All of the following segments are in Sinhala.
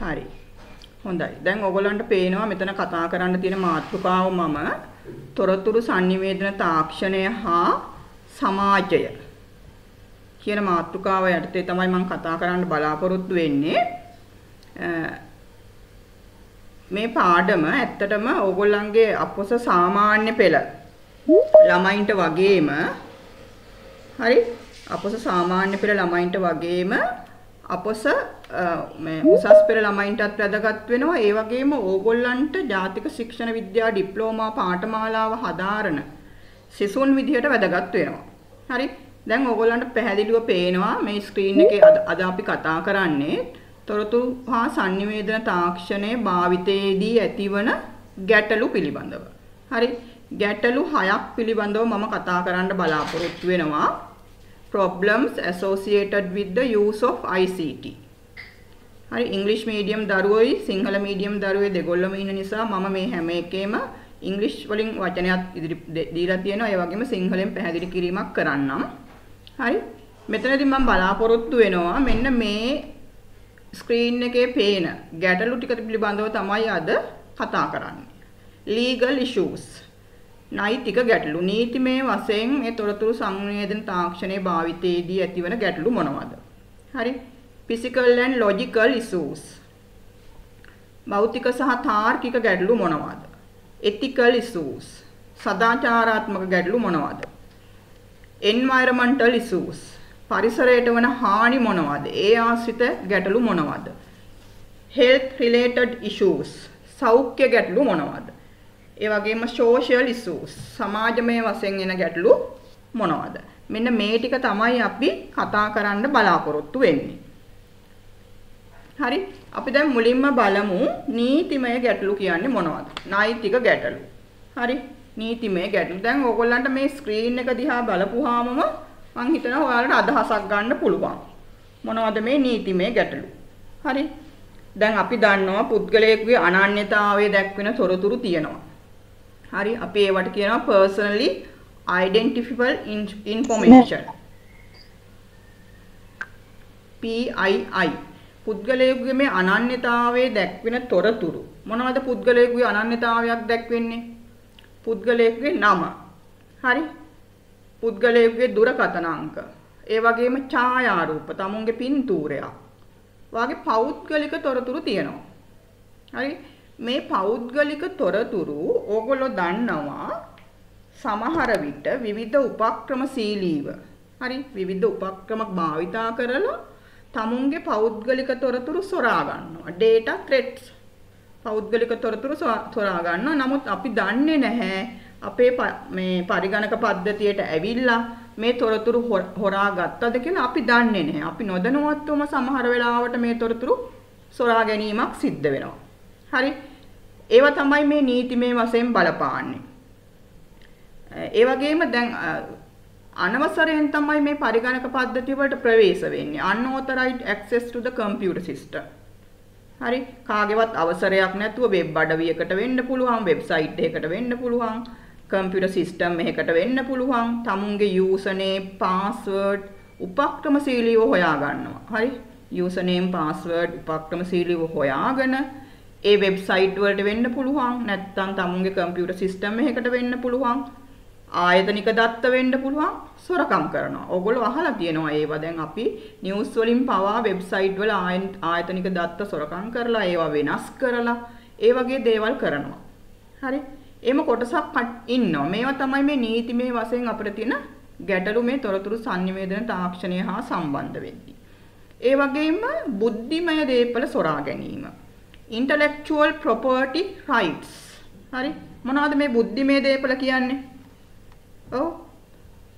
හරි. හොඳයි. දැන් ඔයගොල්ලන්ට පේනවා මෙතන කතා කරන්න තියෙන මාතෘකාව මම තොරතුරු sannivedana තාක්ෂණය හා සමාජය කියන මාතෘකාව යටතේ තමයි මම කතා කරන්න බලාපොරොත්තු වෙන්නේ. මේ පාඩම ඇත්තටම ඕගොල්ලන්ගේ අපොස සාමාන්‍ය පෙළ ළමයින්ට වගේම හරි අපොස සාමාන්‍ය පෙළ ළමයින්ට වගේම අපොස මේ උසස් පෙළ ළමයින්ටත් වැදගත් වෙනවා ඒ වගේම ඕගොල්ලන්ට ජාතික ශික්ෂණ විද්‍යා ඩිප්ලෝමා පාඨමාලාව හදාරන සිසුන් විදිහට වැදගත් වෙනවා. හරි. දැන් ඕගොල්ලන්ට පැහැදිලිව පේනවා මේ ස්ක්‍රීන් එකේ අද අපි කතා කරන්නේ තොරතුරු හා sannivedana තාක්ෂණයේ භාවිතයේදී ඇතිවන ගැටලු පිළිබඳව. හරි. ගැටලු හයක් පිළිබඳව මම කතා කරන්න බලාපොරොත්තු වෙනවා. Problems associated with the use of ICT. හරි ඉංග්‍රීසි මීඩියම් දරුවෝයි සිංහල මීඩියම් දරුවෝ දෙගොල්ලම ඉන්න නිසා මම මේ හැම එකේම ඉංග්‍රීසි වලින් වචනයක් ඉදිරි දීලා තියෙනවා ඒ වගේම සිංහලෙන් පැහැදිලි කිරීමක් කරන්නම්. හරි මෙතනදී මම බලාපොරොත්තු වෙනවා මෙන්න මේ ස්ක්‍රීන් එකේ පේන ගැටලු ටික පිළිබඳව තමයි අද කතා කරන්නේ. legal issues නෛතික ගැටලු නීතිමය වශයෙන් මේ තොරතුරු සංවේදන තාක්ෂණයේ භාවිතයේදී ඇතිවන ගැටලු මොනවාද? හරි. physical and logical issues. භෞතික සහ තාර්කික ගැටලු මොනවාද? ethical issues. සදාචාරාත්මක ගැටලු මොනවාද? environmental issues. පරිසරයට වන හානි මොනවාද? ඒ ආශ්‍රිත ගැටලු මොනවාද? health related issues. සෞඛ්‍ය ගැටලු මොනවාද? ඒ වගේම social issues සමාජමය වශයෙන් එන ගැටලු මොනවද? මෙන්න මේ ටික තමයි අපි කතා කරන්න බලාපොරොත්තු වෙන්නේ. හරි අපි දැන් මුලින්ම බලමු නීතිමය ගැටලු කියන්නේ මොනවද? නෛතික ගැටලු. හරි නීතිමය ගැටලු. දැන් ඕගොල්ලන්ට මේ ස්ක්‍රීන් එක දිහා බලපුවාමම මං හිතනවා ඔයාලට අදහසක් ගන්න පුළුවන්. මොනවද මේ නීතිමය ගැටලු? හරි. දැන් අපි දන්නවා පුද්ගලයෙකුගේ අනන්‍යතාවය දැක්වෙන තොරතුරු තියෙනවා. හරි අපි ඒවට කියනවා personally identifiable information. PII පුද්ගලයෙකුගේ මේ අනන්‍යතාවයේ දැක්වෙන තොරතුරු. මොනවද පුද්ගලයෙකුගේ අනන්‍යතාවයක් දැක්වෙන්නේ? පුද්ගලයෙකුගේ නම. හරි? පුද්ගලයෙකුගේ දුරකථන අංක ඒ වගේම ඡායාරූප තමුන්ගේ පින්තූරයක්. වාගේ පෞද්ගලික තොරතුරු තියෙනවා. හරි? මේ පෞද්ගලික තොරතුරු ඕගොල්ලෝ දන්නවා සමහර විට විවිධ උපක්‍රමශීලීව හරි? විවිධ උපක්‍රම භාවිතා කරලා තමුන්ගේ පෞද්ගලික තොරතුරු සොරා ගන්නවා. Data threats. පෞද්ගලික තොරතුරු සොරා ගන්නවා. නමුත් අපි දන්නේ නැහැ අපේ මේ පරිගණක පද්ධතියට ඇවිල්ලා මේ තොරතුරු හොරා ගත්තද කියලා අපි දන්නේ නැහැ. අපි නොදැනුවත්වම සමහර වෙලාවට මේ තොරතුරු සොරා ගැනීමක් සිද්ධ වෙනවා. හරි ඒවා තමයි මේ නීතිමය වශයෙන් බලපාන්නේ. ඒ වගේම දැන් අනවසරයෙන් තමයි මේ පරිගණක පද්ධතිය වලට ප්‍රවේශ වෙන්නේ. unauthorized access to the computer system. හරි කාගේවත් අවසරයක් නැතුව වෙබ් අඩවියකට වෙන්න පුළුවන්, වෙබ්සයිට් එකකට වෙන්න පුළුවන්, කම්පියුටර් සිස්ටම් එකකට වෙන්න පුළුවන්. තමුන්ගේ username, password උපක්‍රමශීලීව හොයා ගන්නවා. හරි username, password උපක්‍රමශීලීව හොයාගෙන ඒ වෙබ්සයිට් වලට වෙන්න පුළුවන් නැත්නම් තමුන්ගේ කම්පියුටර් සිස්ටම් එකකට වෙන්න පුළුවන් ආයතනික දත්ත වෙන්න පුළුවන් සොරකම් කරනවා. ඕගොල්ලෝ අහලා තියෙනවා ඒවා දැන් අපි නිවුස් වලින් පවා වෙබ්සයිට් වල ආයතනික දත්ත සොරකම් කරලා ඒවා වෙනස් කරලා ඒ වගේ දේවල් කරනවා. හරි. එම කොටසක් ඉන්නවා. මේවා තමයි මේ නීතිමය වශයෙන් අපිට තියෙන ගැටලු මේ තොරතුරු sannivedana තාක්ෂණය හා සම්බන්ධ වෙද්දී. ඒ වගේම බුද්ධිමය දේපල සොරා ගැනීම. Intellectual property rights. හරි? මොනවද මේ බුද්ධිමය දේපල කියන්නේ? ඔව්.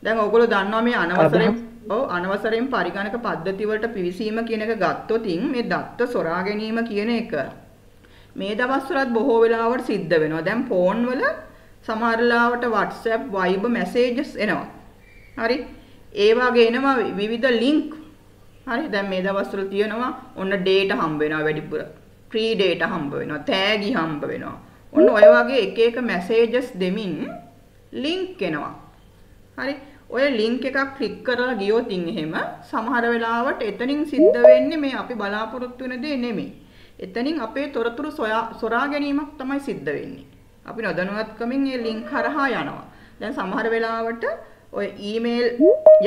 දැන් ඔයගොල්ලෝ දන්නවා මේ අනවසරයෙන් ඔව් අනවසරයෙන් පරිගණක පද්ධති වලට පිවිසීම කියන එක ගත්තොතින් මේ දත්ත සොරා ගැනීම කියන එක මේ දවස්වලත් බොහෝ වෙලාවට සිද්ධ වෙනවා. දැන් ෆෝන් වල සමහර වෙලාවට WhatsApp Viber messages එනවා. හරි? ඒ වගේ එනවා විවිධ link. හරි? දැන් මේ දවස්වල තියෙනවා. ඔන්න data හම්බ වෙනවා වැඩිපුර ෆ්‍රී ඩේටා හම්බ වෙනවා තෑගි හම්බ වෙනවා. ඔන්න ඔය වගේ එක එක මැසේජස් දෙමින් ලින්ක් එනවා. හරි? ඔය ලින්ක් එකක් ක්ලික් කරලා ගියොත් එහෙම සමහර වෙලාවට එතනින් සිද්ධ වෙන්නේ මේ අපි බලාපොරොත්තු වෙන දේ නෙමෙයි. එතනින් අපේ තොරතුරු සොරා ගැනීමක් තමයි සිද්ධ වෙන්නේ. අපි නොදැනුවත්කමින් මේ ලින්ක් හරහා යනවා. දැන් සමහර වෙලාවට ඔය ඊමේල්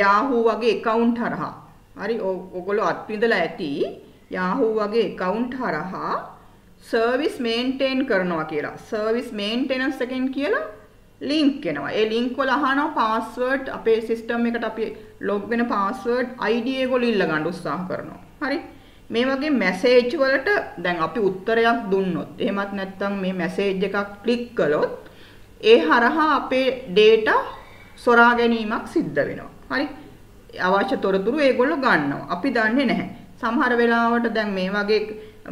Yahoo වගේ account හරහා. හරි? ඔයගොල්ලෝ අත්විඳලා ඇති Yahoo වගේ account හරහා service maintain කරනවා කියලා. service maintenance එකෙන් කියලා ලින්ක් එනවා. ඒ ලින්ක් වල අහනවා password අපේ system එකට අපි log වෙන password ID ඒගොල්ලෝ ඉල්ල ගන්න උත්සාහ කරනවා. හරි. මේ වගේ මැසේජ් වලට දැන් අපි උත්තරයක් දුන්නොත් එහෙමත් නැත්නම් මේ මැසේජ් එකක් ක්ලික් කළොත් ඒ හරහා අපේ data සොරා ගැනීමක් සිද්ධ වෙනවා. හරි. අවශ්‍ය තොරතුරු ඒගොල්ලෝ ගන්නවා. අපි දන්නේ නැහැ. සමහර වෙලාවට දැන් මේ වගේ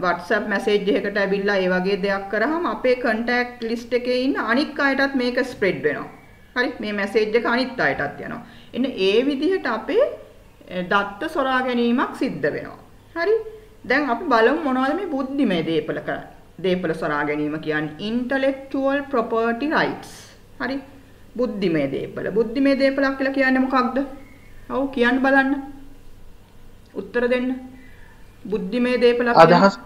WhatsApp message එකකට ඇවිල්ලා ඒ වගේ දෙයක් කරාම අපේ contact list එකේ ඉන්න අනික් අයටත් මේක spread වෙනවා. හරි මේ message එක අනිත් අයටත් යනවා. එන්න ඒ විදිහට අපේ දත්ත සොරා ගැනීමක් සිද්ධ වෙනවා. හරි. දැන් අපි බලමු මොනවද මේ බුද්ධිමය දීපල දීපල සොරා ගැනීම කියන්නේ intellectual property rights. හරි. බුද්ධිමය දීපල. බුද්ධිමය දීපලක් කියලා කියන්නේ මොකක්ද? ඔව් කියන්න බලන්න. උත්තර දෙන්න. බුද්ධිමය දේපල අදහස්?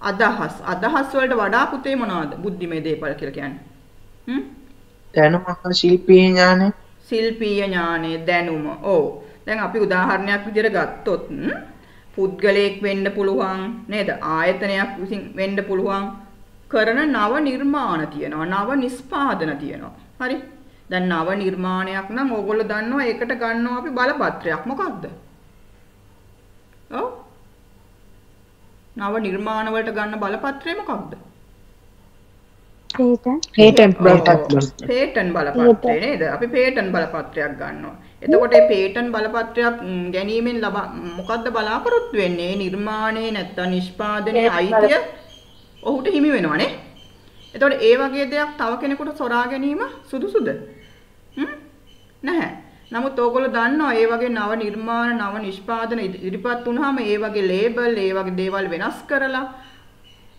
අදහස්. අදහස් වලට වඩා පුතේ මොනවද බුද්ධිමය දේපල කියලා කියන්නේ? හ්ම්? දැනුම ශිල්පීය ඥානය? ශිල්පීය ඥානය දැනුම. ඔව්. දැන් අපි උදාහරණයක් විදිහට ගත්තොත් පුද්ගලයෙක් වෙන්න පුළුවන් නේද? ආයතනයක් විසින් වෙන්න පුළුවන්. කරන නව නිර්මාණ තියෙනවා. නව නිස්පාදන තියෙනවා. හරි? දැන් නව නිර්මාණයක් නම් ඕගොල්ලෝ දන්නවා ඒකට ගන්නවා අපි බලපත්‍රයක්. මොකක්ද ඔව් නව නිර්මාණ වලට ගන්න බලපත්‍රය මොකක්ද? පේටන්ට් පේටන්ට් බලපත්‍රය නේද? අපි පේටන්ට් බලපත්‍රයක් ගන්නවා. එතකොට මේ පේටන්ට් බලපත්‍රයක් ගැනීමෙන් ලබා මොකද්ද බලාපොරොත්තු වෙන්නේ? නිර්මාණයේ නැත්තම් නිෂ්පාදනයේ අයිතිය ඔහුට හිමි වෙනවනේ. එතකොට ඒ වගේ දෙයක් තව කෙනෙකුට සොරා ගැනීම සුදුසුද? නැහැ. නමුත් ඕගොල්ලෝ දන්නවා ඒ වගේ නව නිර්මාණ නව නිෂ්පාදන ඉදිරිපත් වුනහම ඒ වගේ ලේබල් ඒ වගේ දේවල් වෙනස් කරලා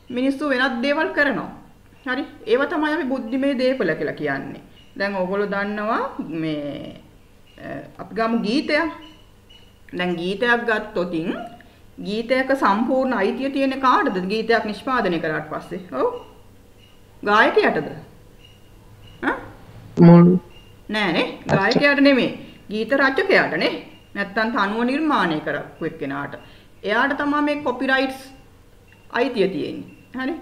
මිනිස්සු වෙනත් දේවල් කරනවා. හරි? ඒව තමයි අපි බුද්ධිමය දේපල කියලා කියන්නේ. දැන් ඕගොල්ලෝ දන්නවා මේ අපි ගමු ගීතයක්. දැන් ගීතයක් ගත්තොතින් ගීතයක සම්පූර්ණ අයිතිය තියෙන කාටද ගීතයක් නිෂ්පාදනය කරාට පස්සේ? ඔව්. ගායකයටද? හා? මුළු නෑනේ. ගායකයාට නෙමෙයි. ගීත රචකයාටනේ නැත්තම් තනුව නිර්මාණය කරපු එක්කෙනාට. එයාට තමයි මේ කොපිරයිට්ස් අයිතිය තියෙන්නේ. හරි?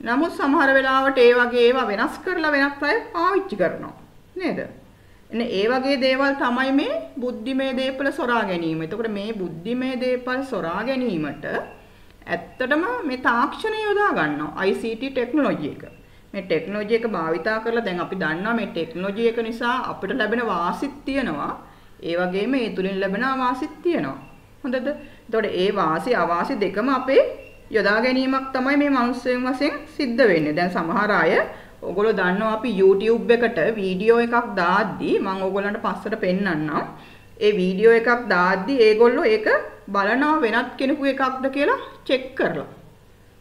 නමුත් සමහර වෙලාවට ඒ වගේ ඒවා වෙනස් කරලා වෙනත් අය පාවිච්චි කරනවා. නේද? එන්න ඒ වගේ දේවල් තමයි මේ බුද්ධිමය දේපල සොරා ගැනීම. එතකොට මේ බුද්ධිමය දේපල සොරා ගැනීමට ඇත්තටම මේ තාක්ෂණය යොදා ගන්නවා ICT ටෙක්නොලොජි එක. මේ ටෙක්නොලොජි එක භාවිතා කරලා දැන් අපි දන්නවා මේ ටෙක්නොලොජි එක නිසා අපිට ලැබෙන වාසිත් තියෙනවා. ඒ වගේම ඒ තුලින් ලැබෙන අවාසිත් තියෙනවා. හොඳද? එතකොට ඒ වාසි අවාසි දෙකම අපේ යොදා ගැනීමක් තමයි මේ මිනිස්සුන් වශයෙන් සිද්ධ වෙන්නේ. දැන් සමහර අය ඔයගොල්ලෝ දන්නවා අපි YouTube එකට වීඩියෝ එකක් දාද්දී මම ඔයගොල්ලන්ට පස්සට පෙන්නන්නම්. ඒ වීඩියෝ එකක් දාද්දී ඒගොල්ලෝ ඒක බලනවා වෙනත් කෙනෙකු එකක්ද කියලා චෙක් කරලා.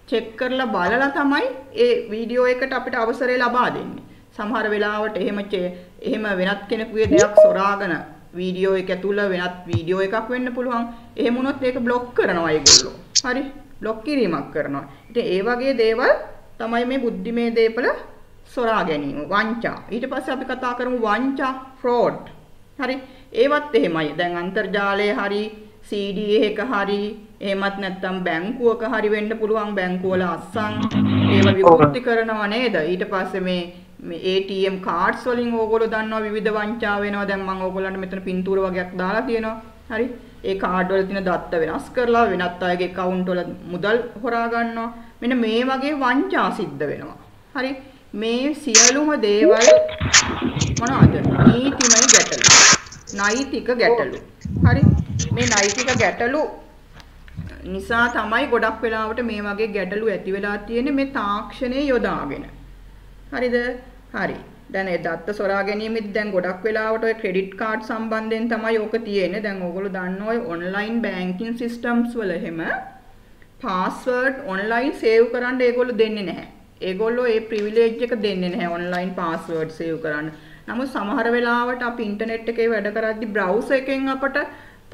චෙක් කරලා බලලා තමයි ඒ වීඩියෝ එකට අපිට අවසරය ලබා දෙන්නේ. සමහර වෙලාවට එහෙම එහෙම වෙනත් කෙනෙකුගේ දෙයක් සොරාගෙන වීඩියෝ එක ඇතුළ වෙනත් වීඩියෝ එකක් වෙන්න පුළුවන්. එහෙම වුණොත් ඒක બ્લોක් කරනවා ඒගොල්ලෝ. හරි. બ્લોක් කිරීමක් කරනවා. ඉතින් ඒ වගේ දේවල් තමයි මේ බුද්ධිමේ දේපල සොරා ගැනීම වංචා. ඊට පස්සේ අපි කතා කරමු වංචා ෆ්‍රෝඩ්. හරි. ඒවත් එහෙමයි. දැන් අන්තර්ජාලය හරි CD එක හරි එහෙමත් නැත්නම් බැංකුවක හරි වෙන්න පුළුවන් බැංකුවල අස්සන් ඒව විකෘති කරනවා නේද? ඊට පස්සේ මේ මේ ATM cards වලින් ඕගොල්ලෝ දන්නවා විවිධ වංචා වෙනවා. දැන් මම ඕගොල්ලන්ට මෙතන පින්තූර වගේක් දාලා තියෙනවා. හරි? ඒ කාඩ් වල තියෙන දත්ත වෙනස් කරලා වෙනත් අයගේ account වල මුදල් හොරා ගන්නවා. මෙන්න මේ වගේ වංචා සිද්ධ වෙනවා. හරි? මේ සියලුම දේවල් මොනවද? නීතිමය ගැටලු. නෛතික ගැටලු. හරි? මේ නෛතික ගැටලු නිසා තමයි ගොඩක් වෙලාවට මේ වගේ ගැටලු ඇති වෙලා තියෙන්නේ මේ තාක්ෂණය යොදාගෙන. හරිද? හරි. දැන් ඒ දත්ත සොරා ගැනීමෙත් දැන් ගොඩක් වෙලාවට ඔය ක්‍රෙඩිට් කාඩ් සම්බන්ධයෙන් තමයි ඕක තියෙන්නේ. දැන් ඕගොල්ලෝ දන්නවා ඔය ඔන්ලයින් බැංකින් සිස්ටම්ස් වල එහෙම පාස්වර්ඩ් ඔන්ලයින් සේව් කරන්න ඒගොල්ලෝ දෙන්නේ නැහැ. ඒගොල්ලෝ ඒ ප්‍රිවිලේජ් එක දෙන්නේ නැහැ ඔන්ලයින් පාස්වර්ඩ් සේව් කරන්න. නමුත් සමහර වෙලාවට අපි ඉන්ටර්නෙට් එකේ වැඩ කරද්දි බ්‍රවුසර් එකෙන් අපට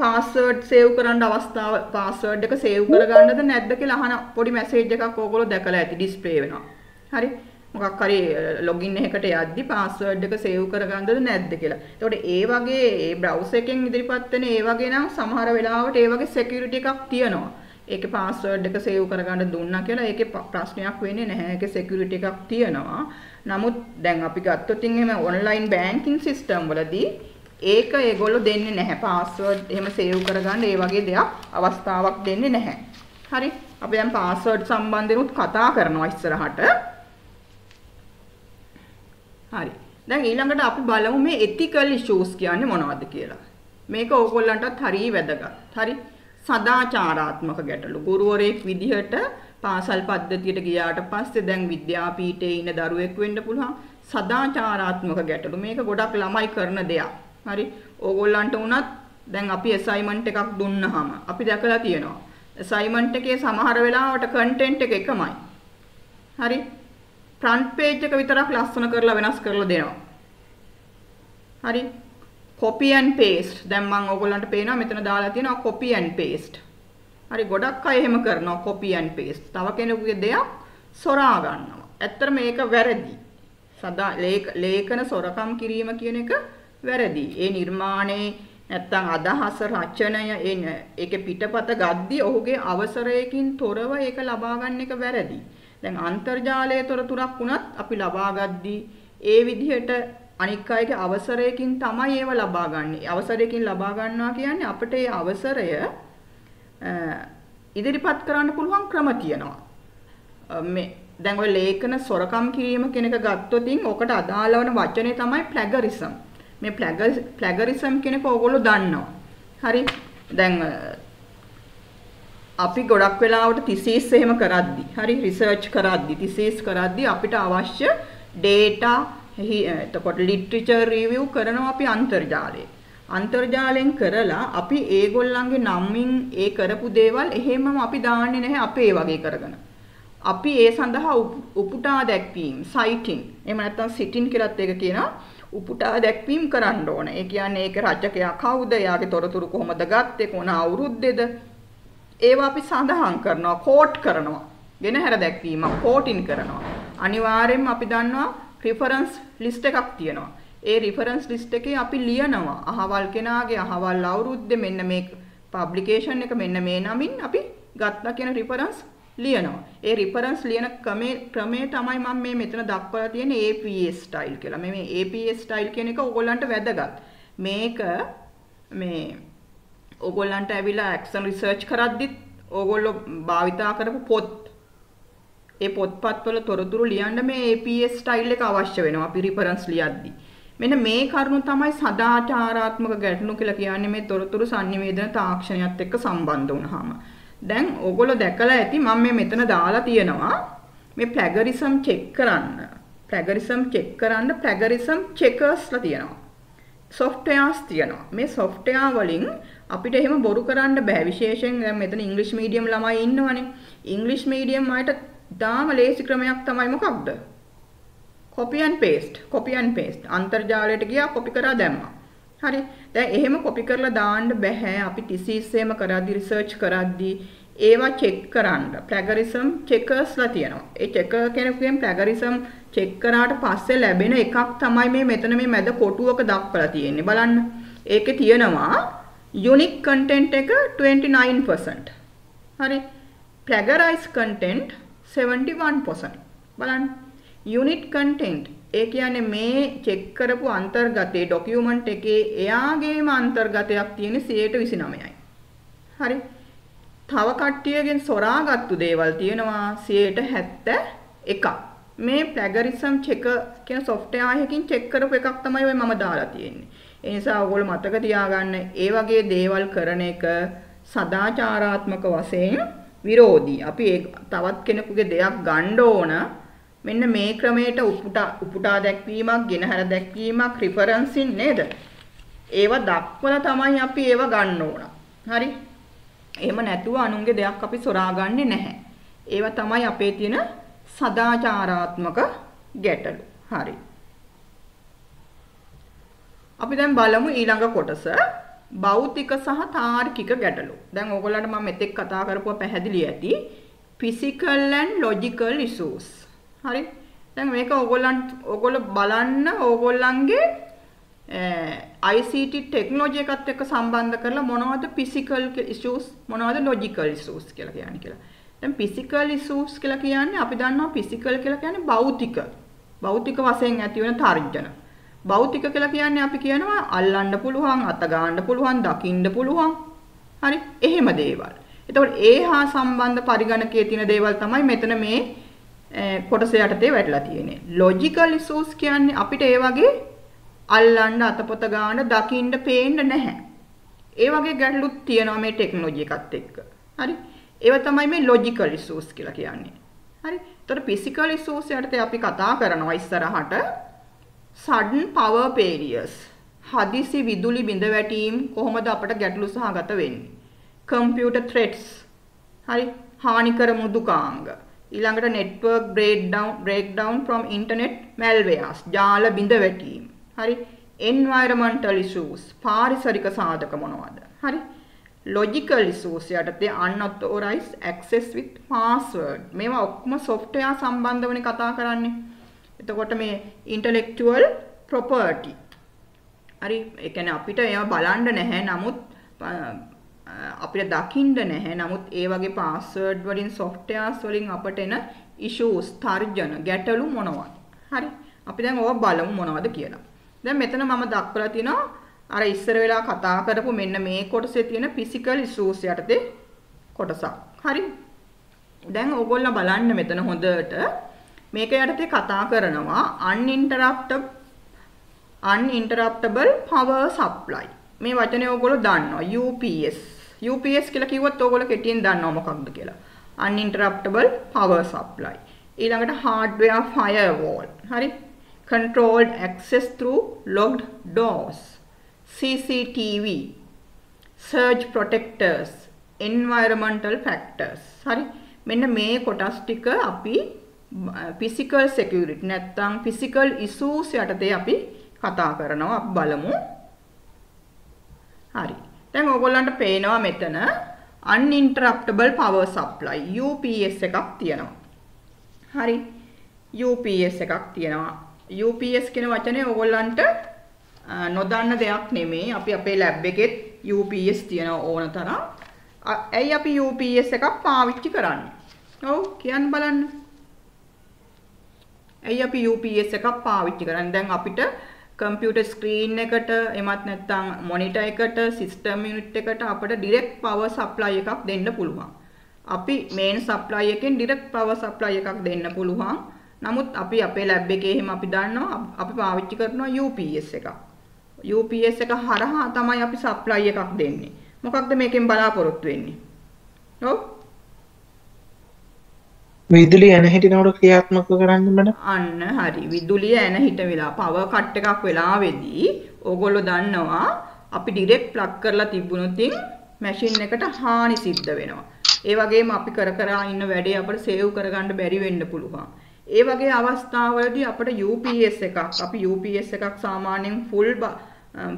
පාස්වර්ඩ් සේව් කරන්න අවස්ථාව පාස්වර්ඩ් එක සේව් කරගන්නද නැද්ද කියලා අහන පොඩි මැසේජ් එකක් ඕගොල්ලෝ දැකලා ඇති ඩිස්ප්ලේ වෙනවා. හරි. මොකක් හරි ලොගින් එකකට යද්දි පාස්වර්ඩ් එක සේව් කරගන්නද නැද්ද කියලා. එතකොට ඒ වගේ ඒ බ්‍රවුසර් එකෙන් ඉදිරිපත් වෙන ඒ වගේ නම් සමහර වෙලාවට ඒ වගේ security එකක් තියෙනවා. ඒකේ පාස්වර්ඩ් එක සේව් කරගන්න දුන්නා කියලා ඒකේ ප්‍රශ්නයක් වෙන්නේ නැහැ. ඒකේ security එකක් තියෙනවා. නමුත් දැන් අපි ගත්තොත් එහෙම online banking system වලදී ඒක ඒගොල්ලෝ දෙන්නේ නැහැ. පාස්වර්ඩ් එහෙම සේව් කරගන්න ඒ වගේ දෙයක් අවස්ථාවක් දෙන්නේ නැහැ. හරි. අපි දැන් පාස්වර්ඩ් සම්බන්ධෙනුත් කතා කරනවා ඉස්සරහට. හරි. දැන් ඊළඟට අපි බලමු මේ ethical issues කියන්නේ මොනවද කියලා. මේක ඕගොල්ලන්ටත් හරිය වැදගත්. හරි. සදාචාරාත්මක ගැටලු. ගුරුවරයෙක් විදිහට පාසල් පද්ධතියට ගියාට පස්සේ දැන් විද්‍යාපීඨයේ ඉන්න දරුවෙක් වෙන්න පුළුවන්. සදාචාරාත්මක ගැටලු. මේක ගොඩක් ළමයි කරන දෙයක්. හරි. ඕගොල්ලන්ට උනත් දැන් අපි assignment එකක් දුන්නාම අපි දැකලා තියෙනවා. assignment එකේ සමහර වෙලාවට content එක එකමයි. හරි. front page එක විතරක් ලස්සන කරලා වෙනස් කරලා දෙනවා. හරි. copy and paste. දැන් මම ඕගොල්ලන්ට පේනවා මෙතන දාලා තියෙනවා copy and paste. හරි ගොඩක් අය එහෙම කරනවා copy and paste. තව කෙනෙකුගේ දෙයක් සොරා ගන්නවා. ඇත්තට මේක වැරදි. සදා ලේඛන සොරකම් කිරීම කියන එක වැරදි. ඒ නිර්මාණයේ නැත්තම් අදහස රචනය ඒකේ පිටපත ගද්දී ඔහුගේ අවසරයකින් තොරව ඒක ලබා ගන්න එක වැරදි. දැන් අන්තර්ජාලයේ තොරතුරක් වුණත් අපි ලබා ගද්දී ඒ විදිහට අනික් අයගේ අවසරයකින් තමයි ඒව ලබා ගන්න. අවසරයකින් ලබා ගන්නවා කියන්නේ අපිට ඒ අවසරය ඉදිරිපත් කරන්න පුළුවන් ක්‍රම තියෙනවා. මේ දැන් ඔය ලේඛන සොරකම් කිරීම කෙනෙක් ගත්තොතින් ඔකට අදාළ වන වචනේ තමයි ප්ලැගරිසම්. මේ ප්ලැගරිසම් කෙනෙක් ඕගොල්ලෝ දන්නවා. හරි. දැන් අපි ගොඩක් වෙලාවට තිසීස් එහෙම කරද්දි හරි රිසර්ච් කරද්දි තිසීස් කරද්දි අපිට අවශ්‍ය data එතකොට ලිටරචර් රිවිව් කරනවා අපි අන්තර්ජාලයේ. අන්තර්ජාලයෙන් කරලා අපි ඒගොල්ලන්ගේ නම්මින් ඒ කරපු දේවල් එහෙමම අපි දාන්නේ නැහැ අපේ වගේ කරගෙන. අපි ඒ සඳහා උපුටා දැක්වීම, සයිටින්. එහෙම නැත්නම් සිටින් කියලාත් ඒක කියනවා. උපුටා දැක්වීම කරන්න ඕන. ඒ කියන්නේ ඒක රචකයා කවුද? එයාගේ තොරතුරු කොහොමද ගත්තේ? කොන අවුරුද්දේද? ඒවා අපි සඳහන් කරනවා, කෝට් කරනවා. ගෙනහැර දැක්වීමක් කෝටින් කරනවා. අනිවාර්යයෙන්ම අපි දන්නවා රිෆරන්ස් ලිස්ට් එකක් තියෙනවා. ඒ රිෆරන්ස් ලිස්ට් එකේ අපි ලියනවා අහවල් කෙනාගේ අහවල් අවුරුද්දේ මෙන්න මේ පබ්ලිකේෂන් එක මෙන්න මේ නමින් අපි ගත්තා කියන රිෆරන්ස් ලියනවා. ඒ රිෆරන්ස් ලියන ක්‍රමේ ක්‍රමේ තමයි මම මේ මෙතන දක්වලා තියෙන්නේ APA style කියලා. මේ මේ APA style කියන එක ඕගොල්ලන්ට වැදගත්. මේක මේ ඕගොල්ලන්ට ඇවිල්ලා ඇක්ෂන් රිසර්ච් කරද්දිත් ඕගොල්ලෝ භාවිතා කරපු පොත් ඒ පොත්පත්වල තොරතුරු ලියන්න මේ APS ස්ටයිල් එක අවශ්‍ය වෙනවා අපි රිෆරන්ස් ලියද්දි. මෙන්න මේ කරුණු තමයි සදාචාරාත්මක ගැටලු කියලා කියන්නේ මේ තොරතුරු sannivedana තාක්ෂණයත් එක්ක සම්බන්ධ වුණාම. දැන් ඕගොල්ලෝ දැකලා ඇති මම මේ මෙතන දාලා තියෙනවා මේ ප්ලැගරිසම් චෙක් කරන්න. ප්ලැගරිසම් චෙක් කරන්න ප්ලැගරිසම් චෙකර්ස්ලා තියෙනවා. සොෆ්ට්වෙයාර්ස් තියෙනවා. මේ සොෆ්ට්වෙයාර් වලින් අපිට එහෙම බොරු කරන්න බෑ. විශේෂයෙන් දැන් මෙතන ඉංග්‍රීසි මීඩියම් ළමයි ඉන්නවනේ. ඉංග්‍රීසි මීඩියම් අයට දාම ලේසි ක්‍රමයක් තමයි මොකක්ද? copy and paste. copy and paste. අන්තර්ජාලයට ගියා copy කරා දැම්මා. හරි. දැන් එහෙම copy කරලා දාන්න බෑ. අපි thesis එහෙම කරද්දි research කරද්දි ඒවා check කරන්න plagiarism checkersලා තියෙනවා. ඒ checker කෙනෙකුගෙන් plagiarism check කරාට පස්සේ ලැබෙන එකක් තමයි මේ මෙතන මේ මැද කොටුවක දක්වලා තියෙන්නේ. බලන්න. ඒකේ තියෙනවා unique content එක 29%. හරි. plagiarized content 71%. බලන්න. unit content ඒ කියන්නේ මේ චෙක් කරපු අන්තර්ගතයේ ડોකියුමන්ට් එකේ එයාගේම අන්තර්ගතයක් තියෙන 129යි. හරි. තව කට්ටියගෙන් සොරාගත්තු දේවල් තියෙනවා 71ක්. මේ ප්ලැගරිසම් චෙක කියන සොෆ්ට්වෙයාර් එකකින් චෙක් කරපු එකක් තමයි ඔය මම දාලා තියෙන්නේ. ඒ නිසා ඔයගොල්ලෝ මතක තියාගන්න ඒ වගේ දේවල් කරන එක සදාචාරාත්මක වශයෙන් විරෝධී. අපි තවත් කෙනෙකුගේ දෙයක් ගන්න ඕන මෙන්න මේ ක්‍රමයට උපුටා උපුටා දැක්වීමක්, ගෙනහැර දැක්වීමක්, රිෆරන්සින් නේද? ඒව දක්වලා තමයි අපි ඒව ගන්න ඕන. හරි? එහෙම නැතුව අනුන්ගේ දෙයක් අපි සොරාගන්නේ නැහැ. ඒව තමයි අපේ තියෙන සදාචාරාත්මක ගැටලු. හරි. අපි දැන් බලමු ඊළඟ කොටස. භෞතික සහ තාර්කික ගැටලු. දැන් ඕගොල්ලන්ට මම මෙතෙක් කතා කරපුවා පැහැදිලි ඇති. physical and logical issues. හරි? දැන් මේක ඕගොල්ලන් ඕගොල්ලෝ බලන්න ඕගොල්ලන්ගේ ICT ටෙක්නොලොජි එකත් එක්ක සම්බන්ධ කරලා මොනවද physical issues මොනවද logical issues කියලා කියන්නේ කියලා. දැන් physical issues කියලා කියන්නේ අපි දන්නවා physical කියලා කියන්නේ භෞතික. භෞතික වශයෙන් ඇති වෙන තර්ජන. භෞතික කියලා කියන්නේ අපි කියනවා අල්ලන්න පුළුවන්, අත ගන්න පුළුවන්, දකින්න පුළුවන්. හරි? එහෙම දේවල්. එතකොට ඒ හා සම්බන්ධ පරිගණකයේ තියෙන දේවල් තමයි මෙතන මේ කොටස යටතේ වැටලා තියෙන්නේ. logical issues කියන්නේ අපිට ඒ වගේ අල්ලන්න අතපොත ගන්න දකින්න පේන්න නැහැ. ඒ වගේ ගැටලුත් තියෙනවා මේ ටෙක්නොලොජි එකත් එක්ක. හරි? ඒව තමයි මේ logical issues කියලා කියන්නේ. හරි? එතකොට physical issues යටතේ අපි කතා කරනවා ඉස්සරහට sudden power failures. හදිසි විදුලි බිඳ වැටීම් කොහොමද අපට ගැටලු සහගත වෙන්නේ? computer threats. හරි? හානිකර මෘදුකාංග. ඊළඟට network breakdown breakdown from internet malwares. ජාල බිඳ වැටීම්. හරි? environmental issues. පාරිසරික සාධක මොනවද? හරි? logical issues යටතේ unauthorized access with password. මේවා ඔක්කොම software සම්බන්ධවනේ කතා කරන්නේ. එතකොට මේ intellectual property. හරි ඒ කියන්නේ අපිට ඒවා බලන්න නැහැ. නමුත් අපිට දකින්න නැහැ. නමුත් ඒ වගේ password වලින් softwares වලින් අපට එන issues, තර්ජන, ගැටලු මොනවද? හරි. අපි දැන් ඕවා බලමු මොනවද කියලා. දැන් මෙතන මම දක්වලා තිනවා අර ඉස්සර වෙලා කතා කරපු මෙන්න මේ කොටසේ තියෙන physical issues යටතේ කොටසක්. හරි. දැන් ඕගොල්ලෝ බලන්න මෙතන හොඳට මේක යටතේ කතා කරනවා uninterrupted uninterruptible power supply. මේ වචනේ ඕගොල්ලෝ දන්නවා UPS. UPS කියලා කිව්වොත් ඕගොල්ලෝ කෙටියෙන් දන්නවා මොකක්ද කියලා. uninterruptible power supply. ඊළඟට hardware firewall. හරි. controlled access through locked doors. CCTV, surge protectors, environmental factors. හරි. මෙන්න මේ කොටස් ටික අපි physical security නැත්නම් physical issues යටතේ අපි කතා කරනවා අපි බලමු. හරි. දැන් ඕගොල්ලන්ට පේනවා මෙතන uninterruptible power supply UPS එකක් තියෙනවා. හරි. UPS එකක් තියෙනවා. UPS කියන වචනේ ඕගොල්ලන්ට නොදන්න දෙයක් නෙමෙයි. අපි අපේ ලැබ් එකෙත් UPS තියෙන ඕන තරම්. ඇයි අපි UPS එකක් පාවිච්චි කරන්නේ? ඔව් කියන්න බලන්න. ඇයි අපි UPS එකක් පාවිච්චි කරන්නේ? දැන් අපිට කම්පියුටර් ස්ක්‍රීන් එකට එමත් නැත්නම් මොනිටර් එකට සිස්ටම් යුනිට් එකට අපිට ඩිරෙක්ට් පවර් සප්ලයි එකක් දෙන්න පුළුවන්. අපි මේන් සප්ලයි එකෙන් ඩිරෙක්ට් පවර් සප්ලයි එකක් දෙන්න පුළුවන්. නමුත් අපි අපේ ලැබ් එකේ එහෙම අපි දන්නවා අපි පාවිච්චි කරනවා UPS එකක්. UPS එක හරහා තමයි අපි සප්ලයි එකක් දෙන්නේ. මොකක්ද මේකෙන් බලාපොරොත්තු වෙන්නේ? ඔව් විදුලි ඇන හිටිනවට ක්‍රියාත්මක කරන්න මට අන්න හරි විදුලිය ඇන හිට වෙලා පව කට් එකක් වෙලාවේදී ඕගොල්ලෝ දන්නවා අපි ඩිරෙක්ට් ප්ලග් කරලා තිබුණොතින් මැෂින් එකට හානි සිද්ධ වෙනවා. ඒ වගේම අපි කර කර ඉන්න වැඩේ අපිට සේව් කරගන්න බැරි වෙන්න පුළුවන්. ඒ වගේ අවස්ථාවලදී අපිට UPS එකක් අපි UPS එකක් සාමාන්‍යයෙන් full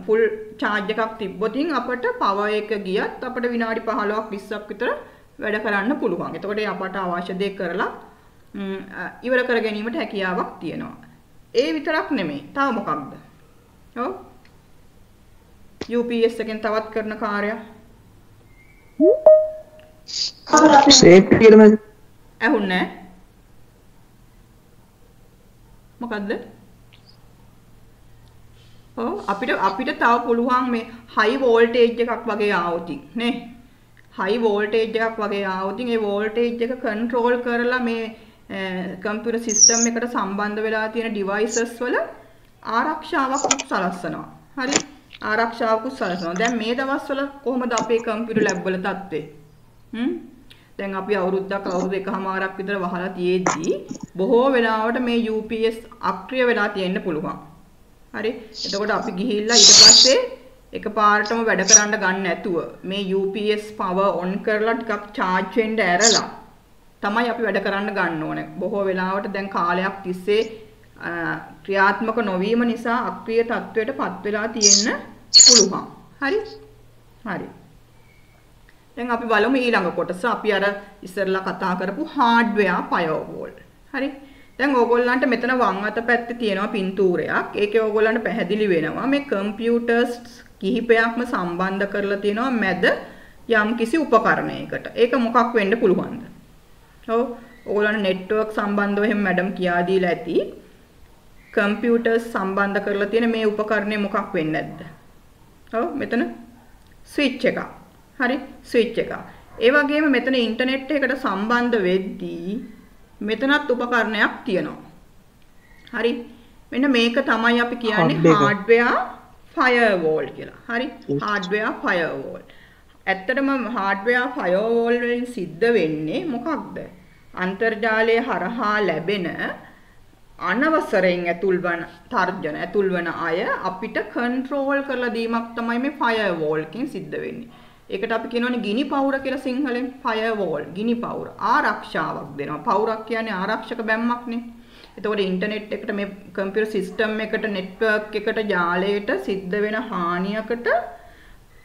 ෆුල් චාර්ජ් um, එකක් තිබ්බොතින් අපට පවර් එක ගියත් අපිට විනාඩි 15ක් 20ක් විතර වැඩ කරන්න පුළුවන්. එතකොට අපට අවශ්‍ය දේ කරලා ඉවර කර ගැනීමට හැකියාවක් තියෙනවා. ඒ විතරක් නෙමෙයි. තව මොකක්ද? ඔව්. UPS එකෙන් තවත් කරන කාර්යයක්. සේෆ්ටි කියලා ඇහුන්නේ මොකද්ද? ඔව් අපිට අපිට තව පුළුවන් මේ හයි වෝල්ටේජ් එකක් වගේ ආවොතින් නේ හයි වෝල්ටේජ් එකක් වගේ ආවොතින් ඒ වෝල්ටේජ් එක කන්ට්‍රෝල් කරලා මේ කම්පියුටර් සිස්ටම් එකට සම්බන්ධ වෙලා තියෙන ඩිවයිසස් වල ආරක්ෂාවක් සලස්සනවා. හරි ආරක්ෂාවකුත් සලසනවා. දැන් මේ දවස්වල කොහොමද අපේ කම්පියුටර් ලැබ් වල තත්ත්වය? හ්ම් දැන් අපි අවුරුද්දක් අවුරුදු එකහමාරක් විතර වහලා තියෙද්දි බොහෝ වෙලාවට මේ UPS අක්‍රිය වෙලා තියෙන්න පුළුවන්. හරි. එතකොට අපි ගිහිල්ලා ඊට පස්සේ එකපාරටම වැඩ කරන්න ගන්න නැතුව මේ UPS power on කරලා ටිකක් charge වෙන්න ඇරලා තමයි අපි වැඩ කරන්න ගන්න ඕනේ. බොහෝ වෙලාවට දැන් කාලයක් තිස්සේ ක්‍රියාත්මක නොවීම නිසා අක්‍රිය තත්වයට පත් වෙලා තියෙන්න පුළුවන්. හරි? හරි. දැන් අපි බලමු ඊළඟ කොටස. අපි අර ඉස්සරලා කතා කරපු hardware firewall. හරි. දැන් ඕගොල්ලන්ට මෙතන වම් අත පැත්තේ තියෙනවා පින්තූරයක්. ඒකේ ඕගොල්ලන්ට පැහැදිලි වෙනවා මේ කම්පියුටර්ස් කිහිපයක්ම සම්බන්ධ කරලා තියෙනවා මැද යම්කිසි උපකරණයකට. ඒක මොකක් වෙන්න පුළුවන්ද? ඔව්. ඕගොල්ලන්ට නෙට්වර්ක් සම්බන්ධව එහෙම මැඩම් කියා දීලා ඇති. කම්පියුටර්ස් සම්බන්ධ කරලා තියෙන මේ උපකරණය මොකක් වෙන්නේ නැද්ද? ඔව් මෙතන ස්විච් එකක්. හරි ස්විච් එකක්. ඒ වගේම මෙතන ඉන්ටර්නෙට් එකට සම්බන්ධ වෙද්දී මෙතනත් උපකරණයක් තියෙනවා. හරි. මෙන්න මේක තමයි අපි කියන්නේ hardware firewall කියලා. හරි. hardware firewall. ඇත්තටම hardware firewall වලින් සිද්ධ වෙන්නේ මොකක්ද? අන්තර්ජාලය හරහා ලැබෙන අනවසරයෙන් ඇතුල් වන තර්ජන ඇතුල් වන අය අපිට කන්ට්‍රෝල් කරලා දීමක් තමයි මේ ෆයර්වෝල් එකෙන් සිද්ධ වෙන්නේ. ඒකට අපි කියනවනේ ගිනි පවුර කියලා සිංහලෙන් ෆයර්වෝල් ගිනි පවුර ආරක්ෂාවක් දෙනවා. පවුරක් කියන්නේ ආරක්ෂක බැම්මක්නේ. එතකොට ඉන්ටර්නෙට් එකට මේ කම්පියුටර් සිස්ටම් එකට නෙට්වර්ක් එකට ජාලයට සිද්ධ වෙන හානියකට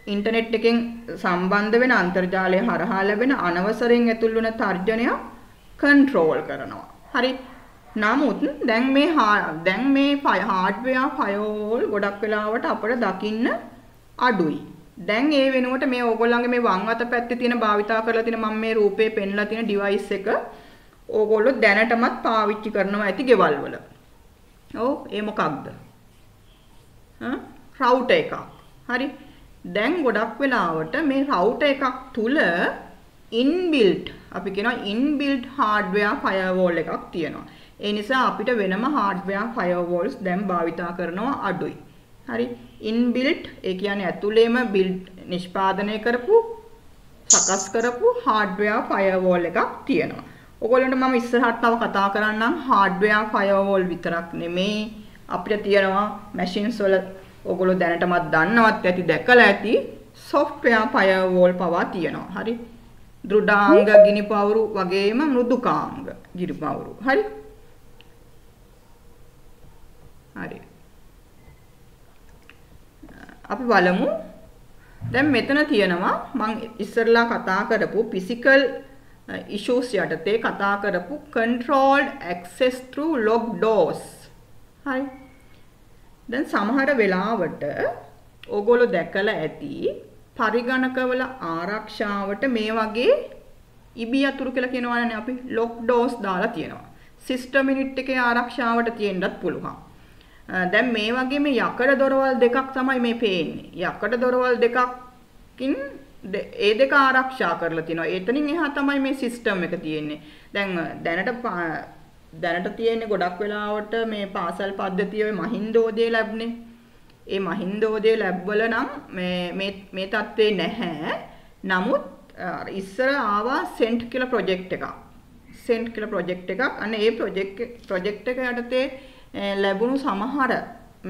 ඉන්ටර්නෙට් එකෙන් සම්බන්ධ වෙන අන්තර්ජාලය හරහා ලැබෙන අනවසරයෙන් ඇතුල් වන තර්ජනය කන්ට්‍රෝල් කරනවා. හරි. නමුත් දැන් මේ දැන් මේ හાર્ඩ්වෙයාර් ෆයර්වෝල් ගොඩක් වෙලාවට අපිට දකින්න අඩුයි. දැන් ඒ වෙනුවට මේ ඕගොල්ලන්ගේ මේ වම් අත පැත්තේ තියෙන භාවිතා කරලා තියෙන මම මේ රූපේ පෙන්ලා තියෙන ඩිවයිස් එක ඕගොල්ලෝ දැනටමත් පාවිච්චි කරනවා ඇති ගෙවල් වල. ඔව් ඒ මොකක්ද? රවුටර් එකක්. හරි. දැන් ගොඩක් වෙලාවට මේ රවුටර් එකක් තුල ඉන්බිල්ට් අපි කියනවා ඉන්බිල්ට් හાર્ඩ්වෙයාර් ෆයර්වෝල් එකක් තියෙනවා. ඒ නිසා අපිට වෙනම hardware firewalls දැන් භාවිතා කරනවා අඩුයි. හරි. inbuilt ඒ කියන්නේ ඇතුළේම build නිෂ්පාදනය කරපු සකස් කරපු hardware firewall එකක් තියෙනවා. ඔයගොල්ලන්ට මම ඉස්සරහට තව කතා කරන්නම් hardware firewall විතරක් නෙමේ අපිට තියෙනවා machines වල ඔයගොල්ලෝ දැනටමත් දන්නවත් ඇති දැකලා ඇති software firewall පවා තියෙනවා. හරි. දෘඩාංග ගිනි පවුරු වගේම මෘදුකාංග ගිනි පවුරු. හරි. හරි. අපි බලමු. දැන් මෙතන තියෙනවා මම ඉස්සරලා කතා කරපු physical issues යටතේ කතා කරපු controlled access through locked doors. හරි. දැන් සමහර වෙලාවට ඕගොල්ලෝ දැකලා ඇති පරිගණකවල ආරක්ෂාවට මේ වගේ ඉබි අතුරු කියලා කියනවනේ අපි lock doors දාලා තියෙනවා. සිස්ටම් යුනිට් එකේ ආරක්ෂාවට තියෙන්නත් පුළුවන්. දැන් මේ වගේ මේ යකඩ දොරවල් දෙකක් තමයි මේ පේන්නේ. යකඩ දොරවල් දෙකකින් ඒ දෙක ආරක්ෂා කරලා තිනවා. එතනින් එහා තමයි මේ සිස්ටම් එක තියෙන්නේ. දැන් දැනට දැනට තියෙන්නේ ගොඩක් වෙලාවට මේ පාසල් පද්ධතියේ මහින්දෝදේ ලැබ්නේ. ඒ මහින්දෝදේ ලැබ් වල නම් මේ මේ මේ තත්ත්වේ නැහැ. නමුත් ඉස්සර ආවා සෙන්ට් කියලා ප්‍රොජෙක්ට් එකක්. සෙන්ට් කියලා ප්‍රොජෙක්ට් එකක්. අන්න ඒ ප්‍රොජෙක්ට් ප්‍රොජෙක්ට් එක යටතේ ලැබුණු සමහර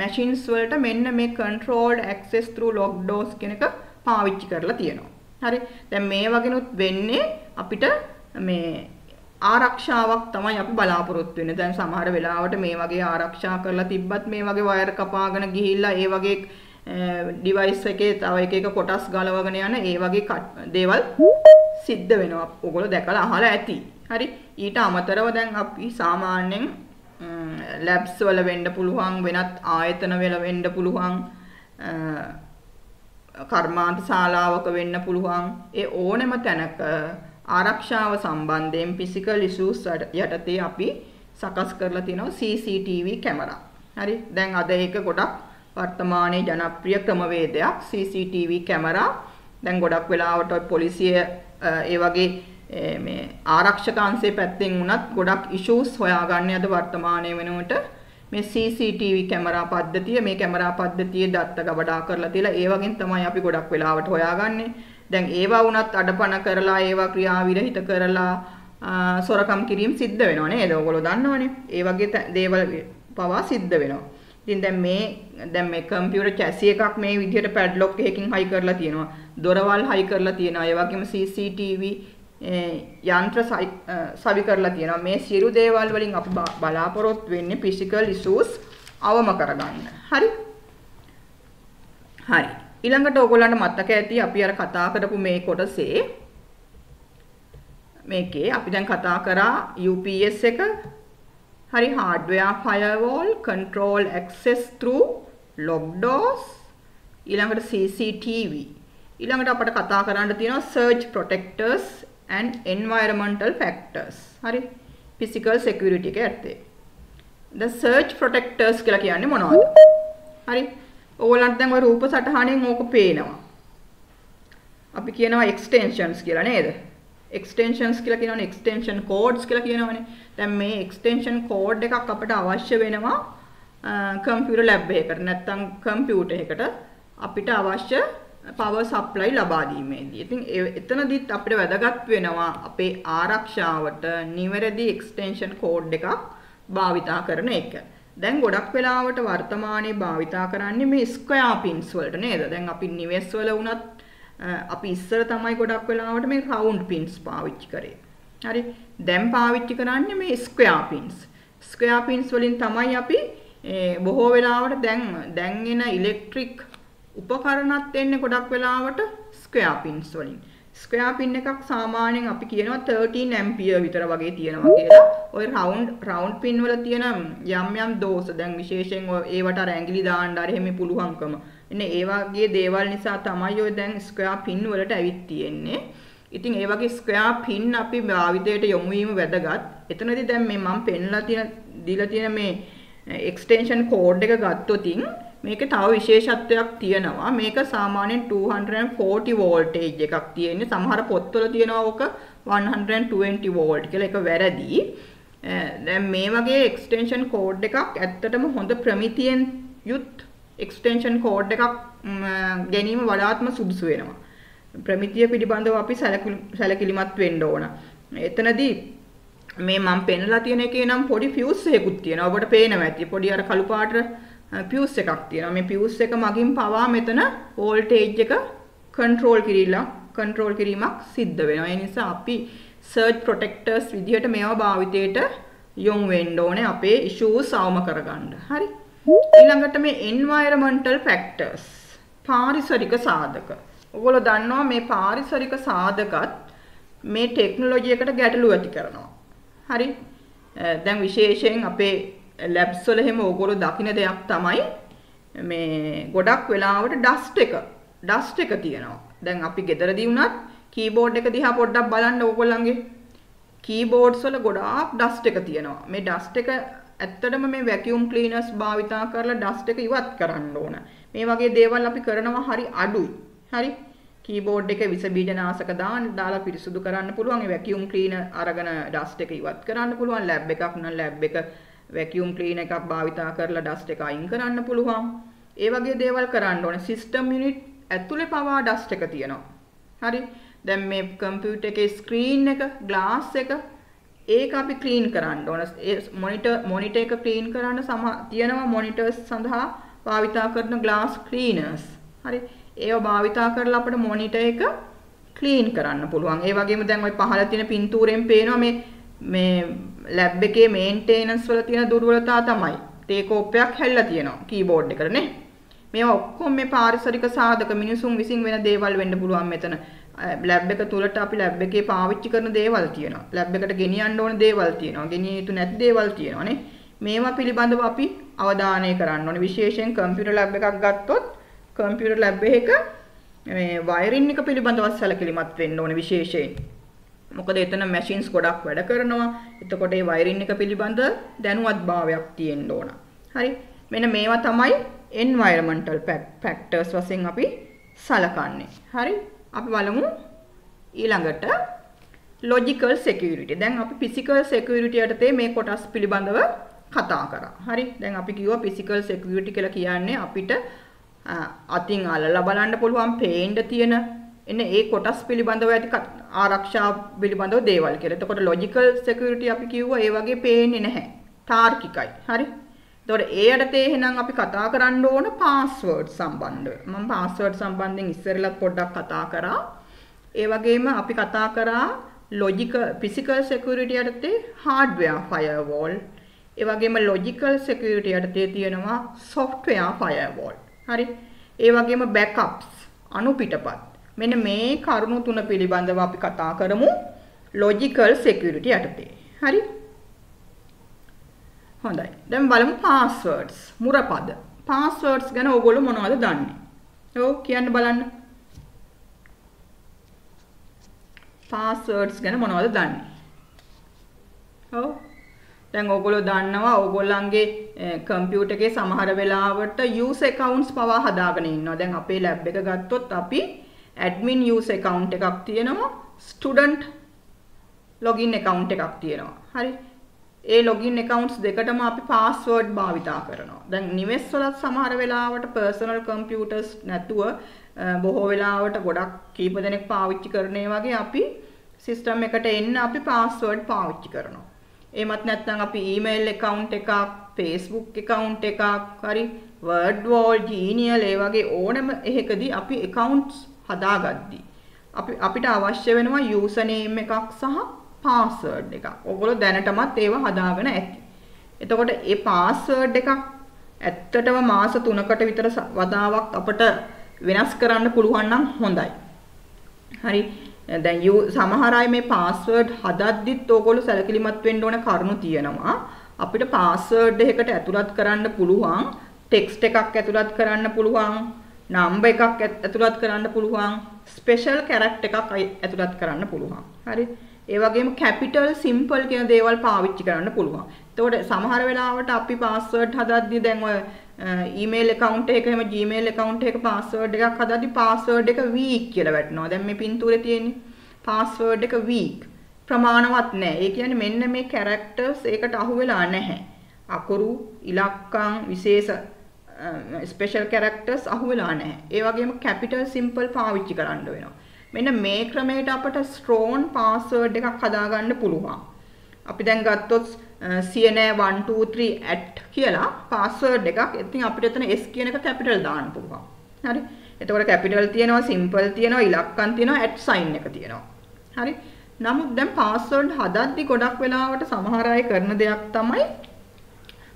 මැෂින්ස් වලට මෙන්න මේ controlled access through locked doors කියන එක පාවිච්චි කරලා තියෙනවා. හරි. දැන් මේ වගේනුත් වෙන්නේ අපිට මේ ආරක්ෂාවක් තමයි අපි බලාපොරොත්තු වෙන්නේ. දැන් සමහර වෙලාවට මේ වගේ ආරක්ෂා කරලා තිබ්බත් මේ වගේ වයර් කපාගෙන ගිහිල්ලා ඒ වගේ ඩිවයිස් එකේ තව එක එක කොටස් ගලවගෙන යන ඒ වගේ දේවල් සිද්ධ වෙනවා. ඔයගොල්ලෝ දැකලා අහලා ඇති. හරි. ඊට අමතරව දැන් අපි සාමාන්‍යයෙන් ලැබ්ස් වල වෙන්න පුළුවන් වෙනත් ආයතන වල වෙන්න පුළුවන් කර්මාන්ත ශාලාවක වෙන්න පුළුවන් ඒ ඕනෑම තැනක ආරක්ෂාව සම්බන්ධයෙන් ෆිසිකල් ඉෂුස් යටතේ අපි සකස් කරලා තිනවා CCTV කැමරා. හරි. දැන් අද ඒක ගොඩක් වර්තමානයේ ජනප්‍රිය ක්‍රමවේදයක් CCTV කැමරා. දැන් ගොඩක් වෙලාවට පොලිසිය ඒ වගේ මේ ආරක්ෂක අංශයේ පැත්තෙන් වුණත් ගොඩක් ඉෂුස් හොයාගන්නේ අද වර්තමානයේ වෙනකොට මේ CCTV කැමරා පද්ධතිය මේ කැමරා පද්ධතියේ දත්ත ගබඩා කරලා තියලා ඒ වගේ තමයි අපි ගොඩක් වෙලාවට හොයාගන්නේ. දැන් ඒවා වුණත් අඩපණ කරලා ඒවා ක්‍රියාවිරහිත කරලා සොරකම් කිරීම සිද්ධ වෙනවා නේද? ඔයගොල්ලෝ දන්නවනේ. ඒ වගේ දේවල් පවා සිද්ධ වෙනවා. ඉතින් දැන් මේ දැන් මේ කම්පියුටර් චැසි එකක් මේ විදිහට පැඩ්ලොක් එකකින් හයි කරලා තියෙනවා. දොරවල් හයි කරලා තියෙනවා. ඒ වගේම CCTV යන්ත්‍ර සවි කරලා තියෙනවා මේ සියලු දේවල් වලින් අපි බලාපොරොත්තු වෙන්නේ ෆිසිකල් ඉෂුස් අවම කරගන්න. හරි? හරි. ඊළඟට ඕගොල්ලන්ට මතක ඇති අපි අර කතා කරපු මේ කොටසේ මේකේ අපි දැන් කතා කරා UPS එක හරි hardware firewall control access through locked doors ඊළඟට CCTV ඊළඟට අපිට කතා කරන්න තියෙනවා search protectors and environmental factors. හරි? Physical security එක ඇත්තේ. The search protectors කියලා කියන්නේ මොනවද? හරි? ඕගොල්ලන්ට දැන් ওই රූප සටහනෙන් ඕක පේනවා. අපි කියනවා extensions කියලා නේද? Extensions කියලා කියනවනේ extension codes කියලා කියනවනේ. දැන් මේ extension code එකක් අපිට අවශ්‍ය වෙනවා කම්පියුටර් ලැබ් එකකට. නැත්නම් කම්පියුටර් එකකට අපිට අවශ්‍ය power supply ලබා දීමේදී. ඉතින් එතනදිත් අපිට වැදගත් වෙනවා අපේ ආරක්ෂාවට නිවැරදි extension code එකක් භාවිතා කරන එක. දැන් ගොඩක් වෙලාවට වර්තමානයේ භාවිතා කරන්නේ මේ square pins වලට නේද? දැන් අපි නිවෙස් වල වුණත් අපි ඉස්සර තමයි ගොඩක් වෙලාවට මේ රවුන්ඩ් පින්ස් පාවිච්චි කරේ. හරි. දැන් පාවිච්චි කරන්නේ මේ ස්ක්වෙයාර් පින්ස්. ස්ක්වෙයාර් පින්ස් වලින් තමයි අපි බොහෝ වෙලාවට දැන් දැන් එන ඉලෙක්ට්‍රික් උපකරණත් එන්නේ ගොඩක් වෙලාවට ස්ක්වෙයාර් පින්ස් වලින්. ස්ක්වෙයාර් පින් එකක් සාමාන්‍යයෙන් අපි කියනවා 13 ඇම්පියර් විතර වගේ තියෙනවා කියලා. ওই රවුන්ඩ් රවුන්ඩ් පින් වල තියෙන යම් යම් දෝෂ දැන් විශේෂයෙන් ඒවට අර ඇඟිලි දාන්න අර එහෙම පුළුවන්කම එන්න ඒ වගේ දේවල් නිසා තමයි ඔය දැන් ස්ක්වෙයාර් පින් වලට ඇවිත් තියෙන්නේ. ඉතින් ඒ වගේ ස්ක්වෙයාර් පින් අපි භාවිතයට යොමු වීම වැදගත්. එතනදී දැන් මේ මම පෙන්ලා තියෙන දීලා තියෙන මේ එක්ස්ටෙන්ෂන් කෝඩ් එක ගත්තොතින් මේක තව විශේෂත්වයක් තියෙනවා. මේක සාමාන්‍යයෙන් 240 වෝල්ටේජ් එකක් තියෙන්නේ. සමහර පොත්වල තියෙනවා ඕක 120 වෝල්ට් කියලා. ඒක වැරදි. දැන් මේ වගේ එක්ස්ටෙන්ෂන් කෝඩ් එකක් ඇත්තටම හොඳ ප්‍රමිතියෙන් යුත් එක්ස්ටෙන්ෂන් කෝඩ් එකක් ගැනීම වඩාත්ම සුදුසු වෙනවා. ප්‍රමිතිය පිළිබඳව අපි සැලකිලිමත් වෙන්න ඕන. එතනදී මේ මම පෙන්ලා තියෙන එකේ නම් පොඩි ෆියුස් එකකුත් තියෙනවා. ඔබට පේනවා ඇති. පොඩි අර කළු පාට ෆියුස් එකක් තියෙනවා. මේ ෆියුස් එක මගින් පවා මෙතන වෝල්ටේජ් එක කන්ට්‍රෝල් කිරීලා කන්ට්‍රෝල් කිරීමක් සිද්ධ වෙනවා. ඒ නිසා අපි සර්ච් ප්‍රොටෙක්ටර්ස් විදිහට මේවා භාවිතයට යොමු වෙන්න ඕනේ අපේ ඉෂුස් අවම කරගන්න. හරි. ඊළඟට මේ environmental factors පාරිසරික සාධක. ඔයගොල්ලෝ දන්නවා මේ පාරිසරික සාධකත් මේ ටෙක්නොලොජි එකට ගැටලු ඇති කරනවා. හරි. දැන් විශේෂයෙන් අපේ ලැබ්ස් වල එහෙම ඕගොල්ලෝ දකින දෙයක් තමයි මේ ගොඩක් වෙලාවට ඩස්ට් එක ඩස්ට් එක තියෙනවා. දැන් අපි ගෙදරදී වුණත් කීබෝඩ් එක දිහා පොඩ්ඩක් බලන්න ඕගොල්ලන්ගේ කීබෝඩ්ස් වල ගොඩාක් ඩස්ට් එක තියෙනවා. මේ ඩස්ට් එක ඇත්තටම මේ වැකියුම් ක්ලීනර්ස් භාවිතා කරලා ඩස්ට් එක ඉවත් කරන්න ඕන. මේ වගේ දේවල් අපි කරනවා හරි අඩුයි. හරි? කීබෝඩ් එකේ විස බීජනාශක දාන්න දාලා පිරිසුදු කරන්න පුළුවන්. ඒ වැකියුම් ක්ලීනර් අරගෙන ඩස්ට් එක ඉවත් කරන්න පුළුවන්. ලැබ් එකක් නම් ලැබ් එක වැකියුම් ක්ලීනර් එකක් භාවිතා කරලා ඩස්ට් එක අයින් කරන්න පුළුවන්. ඒ වගේ දේවල් කරන්න ඕනේ. සිස්ටම් යුනිට් ඇතුලේ පවා ඩස්ට් එක තියෙනවා. හරි? දැන් මේ කම්පියුටර් එකේ ස්ක්‍රීන් එක, ග්ලාස් එක ඒක අපි ක්ලීන් කරන්න ඕන. ඒ මොනිටර් මොනිටර් එක ක්ලීන් කරන්න සම තියෙනවා මොනිටර්ස් සඳහා භාවිතා කරන ග්ලාස් ක්ලීනර්ස්. හරි. ඒව භාවිතා කරලා අපිට මොනිටර් එක ක්ලීන් කරන්න පුළුවන්. ඒ වගේම දැන් ওই පහළ තියෙන පින්තූරෙන් පේනවා මේ මේ ලැබ් එකේ මේන්ටේනන්ස් වල තියෙන දුර්වලතා තමයි. තේ කෝප්පයක් හැල්ලා තියෙනවා කීබෝඩ් එකට නේ. මේවා ඔක්කොම මේ පාරිසරික සාධක මිනිසුන් විසින් වෙන දේවල් වෙන්න පුළුවන් මෙතන. ලැබ් එක තුලට අපි ලැබ් එකේ පාවිච්චි කරන දේවල් තියෙනවා. ලැබ් එකට ගෙනියන්න ඕන දේවල් තියෙනවා. ගෙනිය යුතු නැති දේවල් තියෙනවානේ. මේවා පිළිබඳව අපි අවධානය කරන්න ඕනේ. විශේෂයෙන් කම්පියුටර් ලැබ් එකක් ගත්තොත් කම්පියුටර් ලැබ් එකක මේ වයරින් එක පිළිබඳව සැලකිලිමත් වෙන්න ඕනේ විශේෂයෙන්. මොකද එතන මැෂින්ස් ගොඩක් වැඩ කරනවා. එතකොට ඒ වයරින් එක පිළිබඳ දැනුවත් භාවයක් තියෙන්න ඕන. හරි. මෙන්න මේවා තමයි environmental factors වශයෙන් අපි සලකන්නේ. හරි. අපි බලමු ඊළඟට logical security. දැන් අපි physical security යටතේ මේ කොටස් පිළිබඳව කතා කරා. හරි. දැන් අපි කිව්වා physical security කියලා කියන්නේ අපිට අතින් අල්ලලා බලන්න පුළුවන් පේන්න තියෙන එන්න ඒ කොටස් පිළිබඳව ඇති ආරක්ෂා පිළිබඳව දේවල් කියලා. එතකොට logical security අපි කිව්වා ඒ වගේ පේන්නේ නැහැ. තාර්කිකයි. හරි. එතකොට ඒ යටතේ එහෙනම් අපි කතා කරන්න ඕන පාස්වර්ඩ් සම්බන්ධව. මම පාස්වර්ඩ් සම්බන්ධයෙන් ඉස්සෙල්ලත් පොඩ්ඩක් කතා කරා. ඒ වගේම අපි කතා කරා logical physical security යටතේ hardware firewall. ඒ වගේම logical security යටතේ තියෙනවා software firewall. හරි. ඒ වගේම backups අනුපිටපත්. මෙන්න මේ කරුණු තුන පිළිබඳව අපි කතා කරමු logical security යටතේ. හරි? හොඳයි. දැන් බලමු passwords මුරපද. passwords ගැන ඕගොල්ලෝ මොනවද දන්නේ? ඔව් කියන්න බලන්න. passwords ගැන මොනවද දන්නේ? ඔව්. දැන් ඕගොල්ලෝ දන්නවා ඕගොල්ලන්ගේ කම්පියුටර් එකේ සමහර වෙලාවට user accounts පවා හදාගෙන ඉන්නවා. දැන් අපේ lab එක ගත්තොත් අපි admin user account එකක් තියෙනවා. student login account එකක් තියෙනවා. හරි. ඒ login accounts දෙකටම අපි password භාවිතා කරනවා. දැන් නිවෙස් වලත් සමහර වෙලාවට personal computers නැතුව බොහෝ වෙලාවට ගොඩක් කීප දෙනෙක් පාවිච්චි කරන වගේ අපි සිස්ටම් එකට එන්න අපි password පාවිච්චි කරනවා. එහෙමත් නැත්නම් අපි email account එකක්, Facebook account එකක්, හරි word wall, genial ඒ වගේ ඕනම එකකදී අපි accounts හදාගද්දී අපි අපිට අවශ්‍ය වෙනවා username එකක් සහ password එකක්. ඔයගොල්ලෝ දැනටමත් ඒව හදාගෙන ඇති. එතකොට ඒ password එකක් ඇත්තටම මාස 3කට විතර වතාවක් අපට වෙනස් කරන්න පුළුවන් නම් හොඳයි. හරි. දැන් you සමහර අය මේ password හදද්දිත් ඕගොල්ලෝ සැලකිලිමත් වෙන්න ඕන කරුණු තියෙනවා. අපිට password එකකට ඇතුළත් කරන්න පුළුවන් text එකක් ඇතුළත් කරන්න පුළුවන් නම්බර් එකක් ඇතුළත් කරන්න පුළුවන් ස්පෙෂල් කැරක්ටර් එකක් ඇතුළත් කරන්න පුළුවන්. හරි. ඒ වගේම කැපිටල් සිම්පල් කියන දේවල් පාවිච්චි කරන්න පුළුවන්. එතකොට සමහර වෙලාවට අපි password හදද්දී දැන් ඔය ඊමේල් account එකක එහෙම Gmail account එකක password එකක් හදද්දී password එක weak කියලා වැටෙනවා. දැන් මේ පින්තූරේ තියෙන්නේ password එක weak. ප්‍රමාණවත් නැහැ. ඒ කියන්නේ මෙන්න මේ characters ඒකට අහු වෙලා නැහැ. අකුරු, ඉලක්කම්, විශේෂ ස්පෙෂල් characters අහු වෙලා නැහැ. ඒ වගේම capital simple පාවිච්චි කරන්න වෙනවා. මෙන්න මේ ක්‍රමයට අපට strong password එකක් හදාගන්න පුළුවන්. අපි දැන් ගත්තොත් cna123 at කියලා password එකක්. ඉතින් අපිට එතන s කියන එක capital දාන්න පුළුවන්. හරි. එතකොට capital තියෙනවා, simple තියෙනවා, ඉලක්කම් තියෙනවා, at sign එක තියෙනවා. හරි. නමුත් දැන් password හදද්දි ගොඩක් වෙලාවට සමහර අය කරන දෙයක් තමයි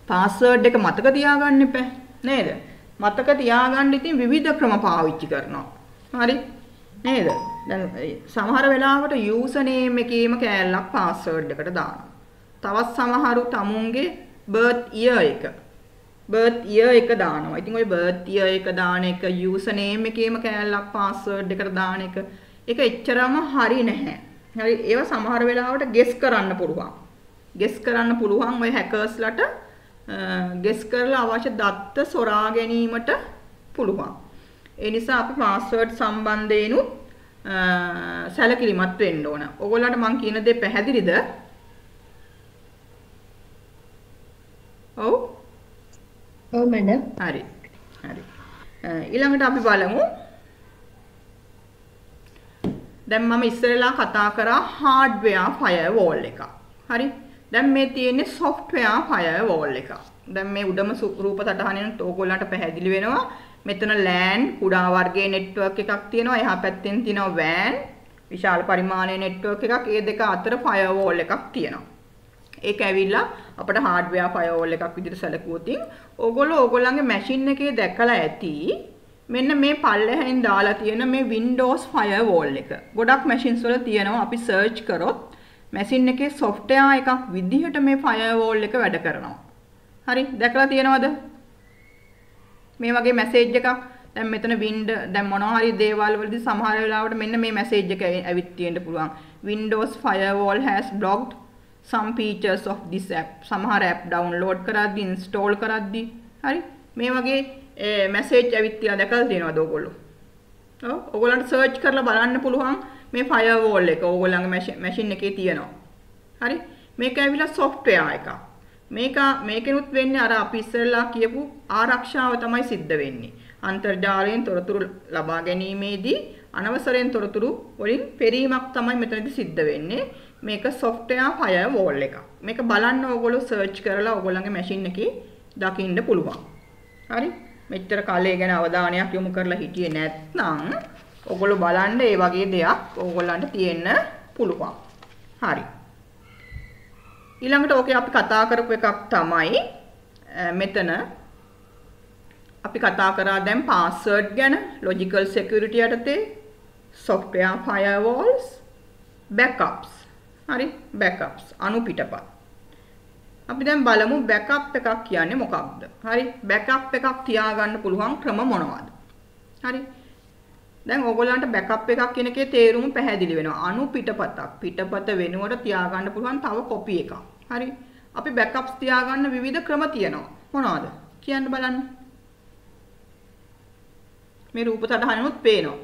password එක මතක තියාගන්න එපා. නේද? මතක තියාගන්න ඉතින් විවිධ ක්‍රම පාවිච්චි කරනවා. හරි. නේද? දැන් සමහර වෙලාවට user name එකේම කෑල්ලක් password එකට දානවා. තවත් සමහරු තමුන්ගේ birth year එක birth year එක දානවා. ඉතින් ওই birth year එක දාන එක user name එකේම කෑල්ලක් password එකට දාන එක ඒක එච්චරම හරි නැහැ. හරි ඒවා සමහර වෙලාවට guess කරන්න පුළුවන්. guess කරන්න පුළුවන් ওই hackers-ලට ගෙස් කරලා අවශ්‍ය දත්ත සොරා ගැනීමට පුළුවන්. ඒ නිසා අපි පාස්වර්ඩ් සම්බන්ධයෙන්ුත් සැලකිලිමත් වෙන්න ඕන. ඔයගොල්ලන්ට මම කියන දේ පැහැදිලිද? ඔව්. ඔව් මැඩම්. හරි. හරි. ඊළඟට අපි බලමු දැන් මම ඉස්සරලා කතා කරා hardware firewall එකක්. හරි. දැන් මේ තියෙන්නේ software firewall එකක්. දැන් මේ උඩම රූප සටහනෙන් ඕගොල්ලන්ට පැහැදිලි වෙනවා. මෙතන LAN කුඩා වර්ගයේ network එකක් තියෙනවා. එහා පැත්තෙන් තියෙනවා WAN විශාල පරිමාණයේ network එකක්. ඒ දෙක අතර firewall එකක් තියෙනවා. ඒක ඇවිල්ලා අපිට hardware firewall එකක් විදිහට සැලකුවොත් ඕගොල්ලෝ ඕගොල්ලන්ගේ machine එකේ දැකලා ඇති මෙන්න මේ පල්ලෙහෙන් දාලා තියෙන මේ Windows firewall එක. ගොඩක් machines වල තියෙනවා අපි search කරොත් මැසින් එකේ software එකක් විදිහට මේ firewall එක වැඩ කරනවා. හරි දැකලා තියෙනවද? මේ වගේ මැසේජ් එකක් දැන් මෙතන wind දැන් මොනවා හරි දේවල් වලදී සමහර වෙලාවට මෙන්න මේ මැසේජ් එක ඇවිත් තියෙන්න පුළුවන්. Windows firewall has blocked some features of this app. සමහර app download කරද්දී install කරද්දී හරි මේ වගේ මැසේජ් ඇවිත් තියෙනවා දැකලා තියෙනවද ඔයගොල්ලෝ? ඔව් ඔයගොල්ලන්ට search කරලා බලන්න පුළුවන් මේ ෆයර්වෝල් එක ඕගොල්ලන්ගේ මැෂින් එකේ තියෙනවා. හරි? මේක ඇවිල්ලා software එකක්. මේක මේකෙනුත් වෙන්නේ අර අපි ඉස්සෙල්ලා කියපු ආරක්ෂාව තමයි සිද්ධ වෙන්නේ. අන්තර්ජාලයෙන් තොරතුරු ලබා ගැනීමේදී අනවසරයෙන් තොරතුරු වලින් පෙරීමක් තමයි මෙතනදී සිද්ධ වෙන්නේ. මේක software firewall එකක්. මේක බලන්න ඕගොල්ලෝ search කරලා ඕගොල්ලන්ගේ මැෂින් එකේ දකින්න පුළුවන්. හරි? මෙච්චර කාලේ ගැන අවධානයක් යොමු කරලා හිටියේ නැත්නම් ඔගොල්ලෝ බලන්න ඒ වගේ දෙයක්. ඕගොල්ලන්ට තියෙන්න පුළුවන්. හරි. ඊළඟට ඕකේ අපි කතා කරපු එකක් තමයි මෙතන අපි කතා කරා දැන් password ගැන logical security යටතේ software firewalls backups. හරි? backups. අනුපිටපත් අපි දැන් බලමු backup එකක් කියන්නේ මොකක්ද? හරි? backup එකක් තියාගන්න පුළුවන් ක්‍රම මොනවද? හරි? දැන් ඕගොල්ලන්ට බෑකප් එකක් කියන එකේ තේරුම පැහැදිලි වෙනවා. අනු පිටපතක්. පිටපත වෙනුවට තියාගන්න පුළුවන් තව කොපි එකක්. හරි. අපි බෑකප්ස් තියාගන්න විවිධ ක්‍රම තියෙනවා. මොනවද? කියන්න බලන්න. මේ රූප සටහනෙමුත් පේනවා.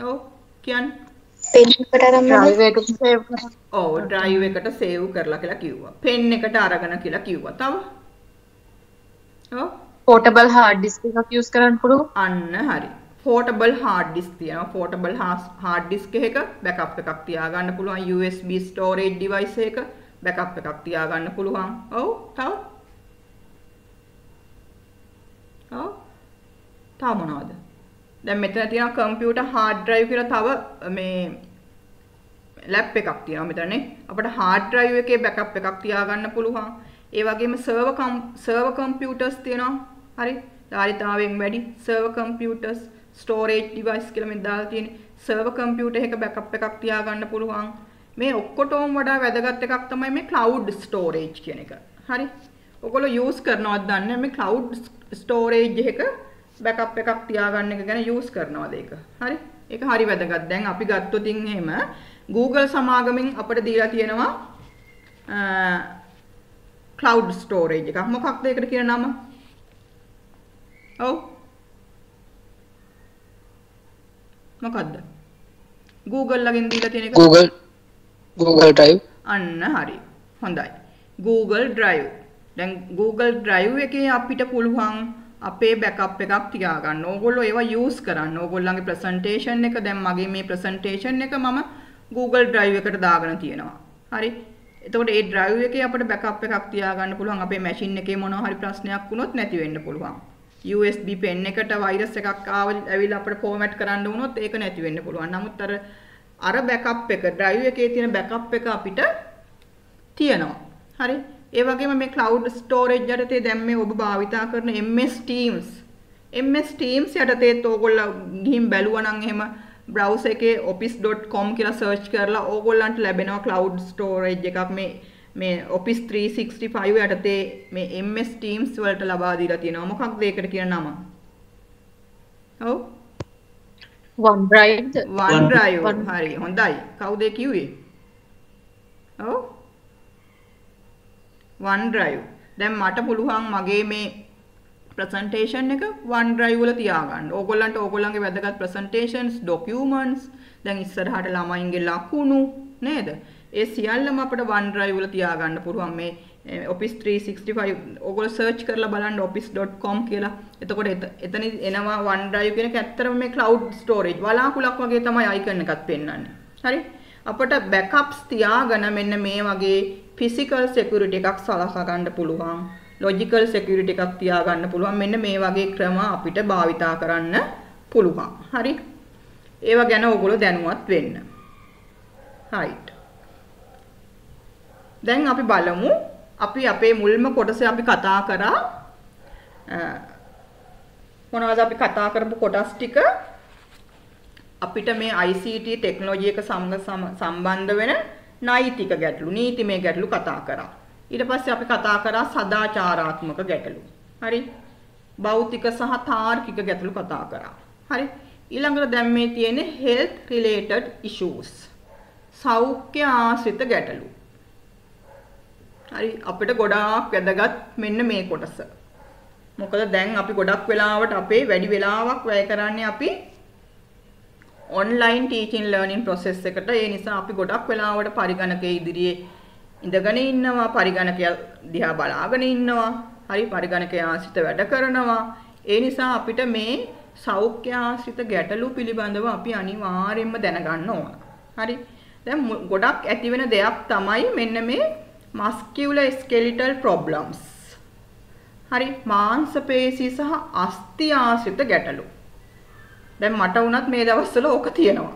ඔව් කියන්න. පෙන් එකට අරන් drive එකට save කරන්න. ඔව් drive එකට save කරලා කියලා කිව්වා. pen එකට අරගෙන කියලා කිව්වා. තව? ඔව් portable hard disk එකක් use කරන්න පුළුවන්. අන්න හරි. portable hard disk තියෙනවා. portable hard disk එකක backup එකක් තියාගන්න පුළුවන්. USB storage device එකක backup එකක් තියාගන්න පුළුවන්. ඔව් තව? ඔව් තව මොනවද? දැන් මෙතන තියෙනවා computer hard drive කියලා තව මේ ලැප් එකක් තියෙනවා මෙතනනේ. අපිට hard drive එකේ backup එකක් තියාගන්න පුළුවන්. ඒ වගේම server server computers තියෙනවා. හරි? ධාරිතාවයෙන් වැඩි. සර්වර් කම්පියුටර්ස් ස්ටෝරේජ් ඩිවයිස් කියලා මේ දාලා තියෙන්නේ සර්වර් කම්පියුටර් එකක බෑකප් එකක් තියාගන්න පුළුවන්. මේ ඔක්කොටම වඩා වැදගත් එකක් තමයි මේ ක්ලවුඩ් ස්ටෝරේජ් කියන එක. හරි? ඔයගොල්ලෝ යූස් කරනවද දන්නේ මේ ක්ලවුඩ් ස්ටෝරේජ් එක බෑකප් එකක් තියාගන්න එක ගැන යූස් කරනවද ඒක? හරි? ඒක හරි වැදගත්. දැන් අපි ගත්තොත් එහෙම Google සමාගමෙන් අපිට දීලා තියෙනවා ක්ලවුඩ් ස්ටෝරේජ් එකක්. මොකක්ද ඒකට කියන නම? ඔව්. මොකද්ද? Google ලගෙන් දීලා තියෙන එක? Google. Google Drive. අන්න හරි. හොඳයි. Google Drive. දැන් Google Drive එකේ අපිට පුළුවන් අපේ බෑකප් එකක් තියාගන්න. ඕගොල්ලෝ ඒවා යූස් කරන්න. ඕගොල්ලන්ගේ ප්‍රසන්ටේෂන් එක. දැන් මගේ මේ ප්‍රසන්ටේෂන් එක මම Google Drive එකට දාගෙන තියෙනවා. හරි. එතකොට ඒ drive එකේ අපිට backup එකක් තියාගන්න පුළුවන්. අපේ machine එකේ මොනවා හරි ප්‍රශ්නයක් වුණොත් නැති වෙන්න පුළුවන්. USB pen එකට virus එකක් ආවිල්ලා අපිට format කරන්න වුණොත් ඒක නැති වෙන්න පුළුවන්. නමුත් අර අර backup එක drive එකේ තියෙන backup එක අපිට තියෙනවා. හරි. ඒ වගේම මේ cloud storage යටතේ දැන් මේ ඔබ භාවිතා කරන MS Teams MS Teams යටතේත් ඕගොල්ලෝ ගිහින් බැලුවා නම් එහෙම browser එකේ office.com කියලා search කරලා ඕගොල්ලන්ට ලැබෙනවා cloud storage එකක් මේ මේ Office 365 යටතේ මේ MS Teams වලට ලබා දීලා තියෙනවා. මොකක්ද ඒකට කියන නම? ඔව්. OneDrive? OneDrive. One- හරි. හොඳයි. කවුද ඒ කිව්වේ? ඔව්. OneDrive. දැන් මට පුළුවන් මගේ මේ ප්‍රසන්ටේෂන් එක OneDrive වල තියාගන්න. ඕගොල්ලන්ට ඕගොල්ලන්ගේ වැදගත් presentations, documents, දැන් ඉස්සරහට ළමයින්ගේ ලකුණු නේද? ඒ සියල්ලම අපිට OneDrive වල තියාගන්න පුළුවන් මේ eh, Office 365 ඕගොල්ලෝ search කරලා බලන්න office.com කියලා. එතකොට එත- එතන එනවා OneDrive කියන එක ඇත්තටම මේ cloud storage වලාකුලක් වගේ තමයි icon එකත් පෙන්වන්නේ. හරි? අපට backups තියාගෙන මෙන්න මේ වගේ physical security එකක් සලසා ගන්න පුළුවන්. Logical security එකක් තියාගන්න පුළුවන්. මෙන්න මේ වගේ ක්‍රම අපිට භාවිතා කරන්න පුළුවන්. හරි? ඒවා ගැන ඕගොල්ලෝ දැනුවත් වෙන්න. right. දැන් අපි බලමු අපි අපේ මුල්ම කොටසේ අපි කතා කරා අ, මොනවද අපි කතා කරපු කොටස් ටික අපිට මේ ICT ටෙක්නොලොජි එක සමග සම- සම්බන්ධ වෙන නෛතික ගැටලු නීතිමය ගැටලු කතා කරා ඊට පස්සේ අපි කතා කරා සදාචාරාත්මක ගැටලු. හරි? භෞතික සහ තාර්කික ගැටලු කතා කරා. හරි? ඊළඟට දැන් මේ තියෙන්නේ health related issues. සෞඛ්‍ය ආශ්‍රිත ගැටලු. හරි? අපිට ගොඩාක් වැදගත් මෙන්න මේ කොටස. මොකද දැන් අපි ගොඩක් වෙලාවට අපේ වැඩි වෙලාවක් වැය කරන්නේ අපි online teaching learning process එකට. ඒ නිසා අපි ගොඩක් වෙලාවට පරිගණකයේ ඉදිරියේ ඉඳගෙන ඉන්නවා, පරිගණකය දිහා බලාගෙන ඉන්නවා. හරි පරිගණකය ආශ්‍රිත වැඩ කරනවා. ඒ නිසා අපිට මේ සෞඛ්‍ය ආශ්‍රිත ගැටලු පිළිබඳව අපි අනිවාර්යයෙන්ම දැනගන්න ඕන. හරි. දැන් මු- ගොඩක් ඇති වෙන දෙයක් තමයි මෙන්න මේ muscular skeletal problems. හරි මාංශ පේශී සහ අස්ථි ආශ්‍රිත ගැටලු. දැන් මට වුණත් මේ දවස්වල ඕක තියෙනවා.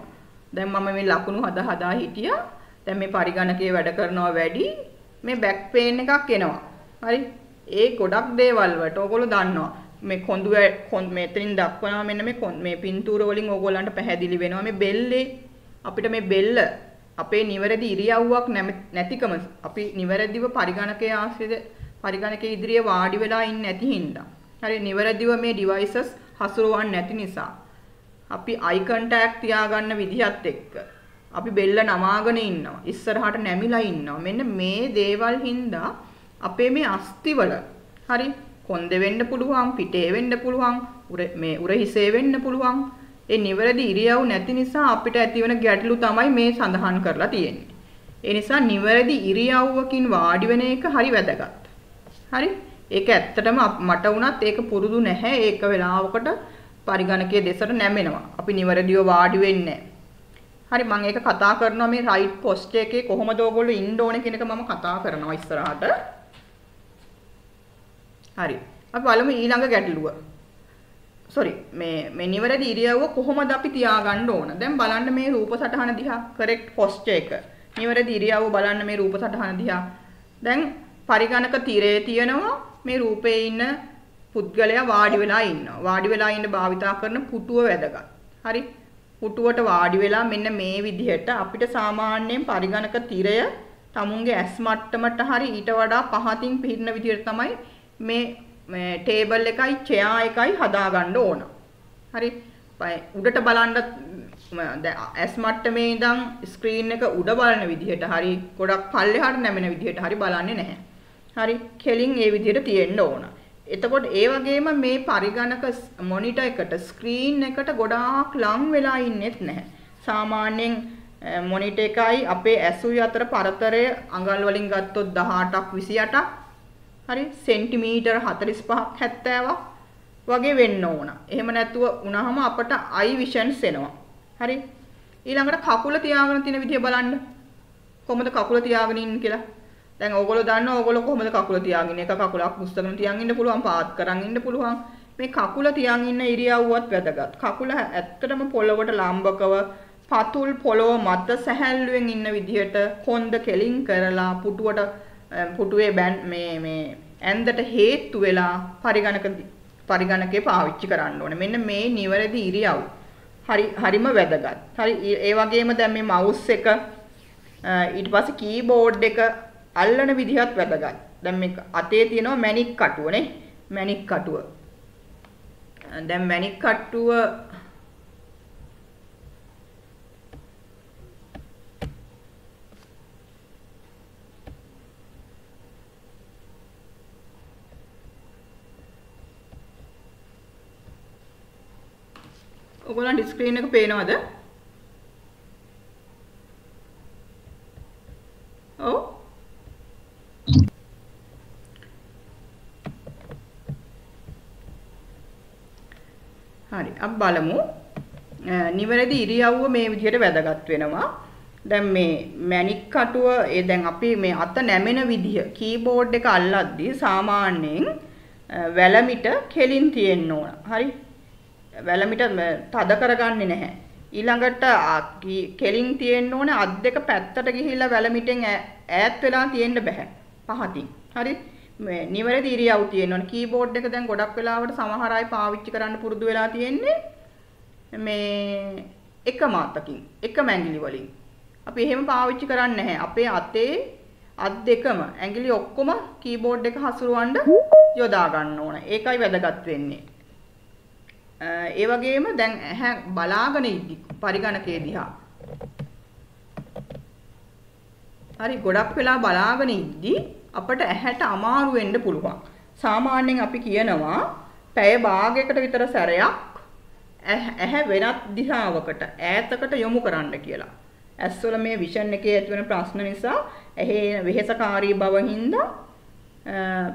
දැන් මම මේ ලකුණු හදා හදා හිටියා. දැන් මේ පරිගණකයේ වැඩ කරනවා වැඩි මේ බෑක් පේන් එකක් එනවා. හරි ඒ ගොඩක් දේවල් වලට ඕගොල්ලෝ දන්නවා. මේ කොඳු කොඳ මෙතනින් දක්වනවා මෙන්න මේ මේ පින්තූර වලින් ඕගොල්ලන්ට පැහැදිලි වෙනවා මේ බෙල්ලේ අපිට මේ බෙල්ල අපේ නිවැරදි ඉරියව්වක් නැතිකම අපි නිවැරදිව පරිගණකයේ ආශ්‍රිත පරිගණකයේ ඉදිරියේ වාඩි වෙලා ඉන්නේ නැති හින්දා. හරි නිවැරදිව මේ devices හසුරවන්නේ නැති නිසා අපි eye contact තියාගන්න විදිහත් එක්ක අපි බෙල්ල නමාගෙන ඉන්නවා. ඉස්සරහට නැමිලා ඉන්නවා. මෙන්න මේ දේවල් හින්දා අපේ මේ අස්තිවල හරි කොන්දේ වෙන්න පුළුවන්, පිටේ වෙන්න පුළුවන්, මේ උර හිසේ වෙන්න පුළුවන්. ඒ නිවැරදි ඉරියව් නැති නිසා අපිට ඇතිවන ගැටලු තමයි මේ සඳහන් කරලා තියෙන්නේ. ඒ නිසා නිවැරදි ඉරියව්වකින් වාඩි වෙන එක හරි වැදගත්. හරි? ඒක ඇත්තටම මට වුණත් ඒක පුරුදු නැහැ. ඒක වෙලාවකට පරිගණකයේ දෙසට නැමෙනවා. අපි නිවැරදිව වාඩි වෙන්නේ හරි මම ඒක කතා කරනවා මේ රයිට් පොස්ට් එකේ කොහොමද ඕගොල්ලෝ ඉන්න ඕනේ කියන එක මම කතා කරනවා ඉස්සරහට. හරි. අපි බලමු ඊළඟ ගැටලුව. sorry මේ මේ නිවැරදි ඉරියව්ව කොහොමද අපි තියාගන්න ඕන? දැන් බලන්න මේ රූප සටහන දිහා correct posture එක. නිවැරදි ඉරියව්ව බලන්න මේ රූප සටහන දිහා. දැන් පරිගණක තිරේ තියෙනවා මේ රූපේ ඉන්න පුද්ගලයා වාඩි වෙලා ඉන්නවා. වාඩි වෙලා ඉන්න භාවිතා කරන පුටුව වැදගත්. හරි? පුටුවට වාඩි වෙලා මෙන්න මේ විදිහට අපිට සාමාන්‍යයෙන් පරිගණක තිරය තමුන්ගේ ඇස් මට්ටමට හරි ඊට වඩා පහතින් පිහිටන විදිහට තමයි මේ මේ ටේබල් එකයි චෙයා එකයි හදාගන්න ඕන. හරි. උඩට බලන්න ඇස් මට්ටමේ ඉඳන් ස්ක්‍රීන් එක උඩ බලන විදිහට හරි ගොඩක් පල්ලෙහාට නැමෙන විදිහට හරි බලන්නේ නැහැ. හරි. කෙලින් ඒ විදිහට තියෙන්න ඕන. එතකොට ඒ වගේම මේ පරිගණක මොනිටර් එකට ස්ක්‍රීන් එකට ගොඩාක් ලං වෙලා ඉන්නෙත් නැහැ. සාමාන්‍යයෙන් මොනිටර් එකයි අපේ ඇසුයි අතර පරතරය අඟල් වලින් ගත්තොත් 18ක් 28ක් හරි සෙන්ටිමීටර් 45ක් 70ක් වගේ වෙන්න ඕන. එහෙම නැතුව වුණාම අපට අයි විෂන්ස් එනවා. හරි. ඊළඟට කකුල තියාගෙන තියෙන විදිය බලන්න. කොහොමද කකුල තියාගෙන ඉන්නේ කියලා. දැන් ඕගොල්ලෝ දන්නවා ඕගොල්ලෝ කොහොමද කකුල තියාගෙන එක කකුලක් පුස්තකන තියන් ඉන්න පුළුවන් පාත් කරන් ඉන්න පුළුවන්. මේ කකුල තියන් ඉන්න ඉරියව්වත් වැදගත්. කකුල ඇත්තටම පොළවට ලම්බකව පතුල් පොළොව මත සැහැල්ලුවෙන් ඉන්න විදිහට කොන්ද කෙලින් කරලා පුටුවට පුටුවේ බෑන් මේ මේ ඇන්දට හේතු වෙලා පරිගණක පරිගණකේ පාවිච්චි කරන්න ඕනේ. මෙන්න මේ නිවැරදි ඉරියව්. හරි හරිම වැදගත්. හරි ඒ වගේම දැන් මේ මවුස් එක ඊට පස්සේ කීබෝඩ් එක අල්ලන විදිහත් වැදගත්. දැන් මේ අතේ තියෙනවා මැණික් කටුව නේ. මැණික් කටුව. දැන් මැණික් කටුව ඔයගොල්ලන්ට ස්ක්‍රීන් එක පේනවද? ඔව් හරි. අපි බලමු. නිවැරදි ඉරියව්ව මේ විදිහට වැදගත් වෙනවා. දැන් මේ මැණික් කටුව ඒ දැන් අපි මේ අත නැමෙන විදිහ කීබෝඩ් එක අල්ලද්දී සාමාන්‍යයෙන් වැලමිට කෙලින් තියෙන්න ඕන. හරි? වැලමිට තද කරගන්නේ නැහැ. ඊළඟට කෙලින් තියෙන්න ඕන අත් දෙක පැත්තට ගිහිල්ලා වැලමිටෙන් ඈත් වෙලා තියෙන්න බෑ. පහතින්. හරි? මේ නිවැරදි ඉරියව් තියෙන්න ඕනේ. කීබෝඩ් එක දැන් ගොඩක් වෙලාවට සමහර අය පාවිච්චි කරන්න පුරුදු වෙලා තියෙන්නේ මේ එකම අතකින්, එකම ඇඟිලි වලින්. අපි එහෙම පාවිච්චි කරන්නේ නැහැ. අපේ අතේ අත් දෙකම ඇඟිලි ඔක්කොම කීබෝඩ් එක හසුරවන්න යොදා ගන්න ඕන. ඒකයි වැදගත් වෙන්නේ. ඒ වගේම දැන් ඇහැ බලාගෙන ඉද්දි පරිගණකයේ දිහා හරි ගොඩක් වෙලා බලාගෙන ඉද්දි අපට ඇහැට අමාරු වෙන්න පුළුවන්. සාමාන්‍යයෙන් අපි කියනවා පැය භාගයකට විතර සැරයක් ඇහැ වෙනත් දිහාවකට ඈතකට යොමු කරන්න කියලා. ඇස්වල මේ විෂන් එකේ ඇතිවන ප්‍රශ්න නිසා ඇහි වෙහෙසකාරී බව හින්දා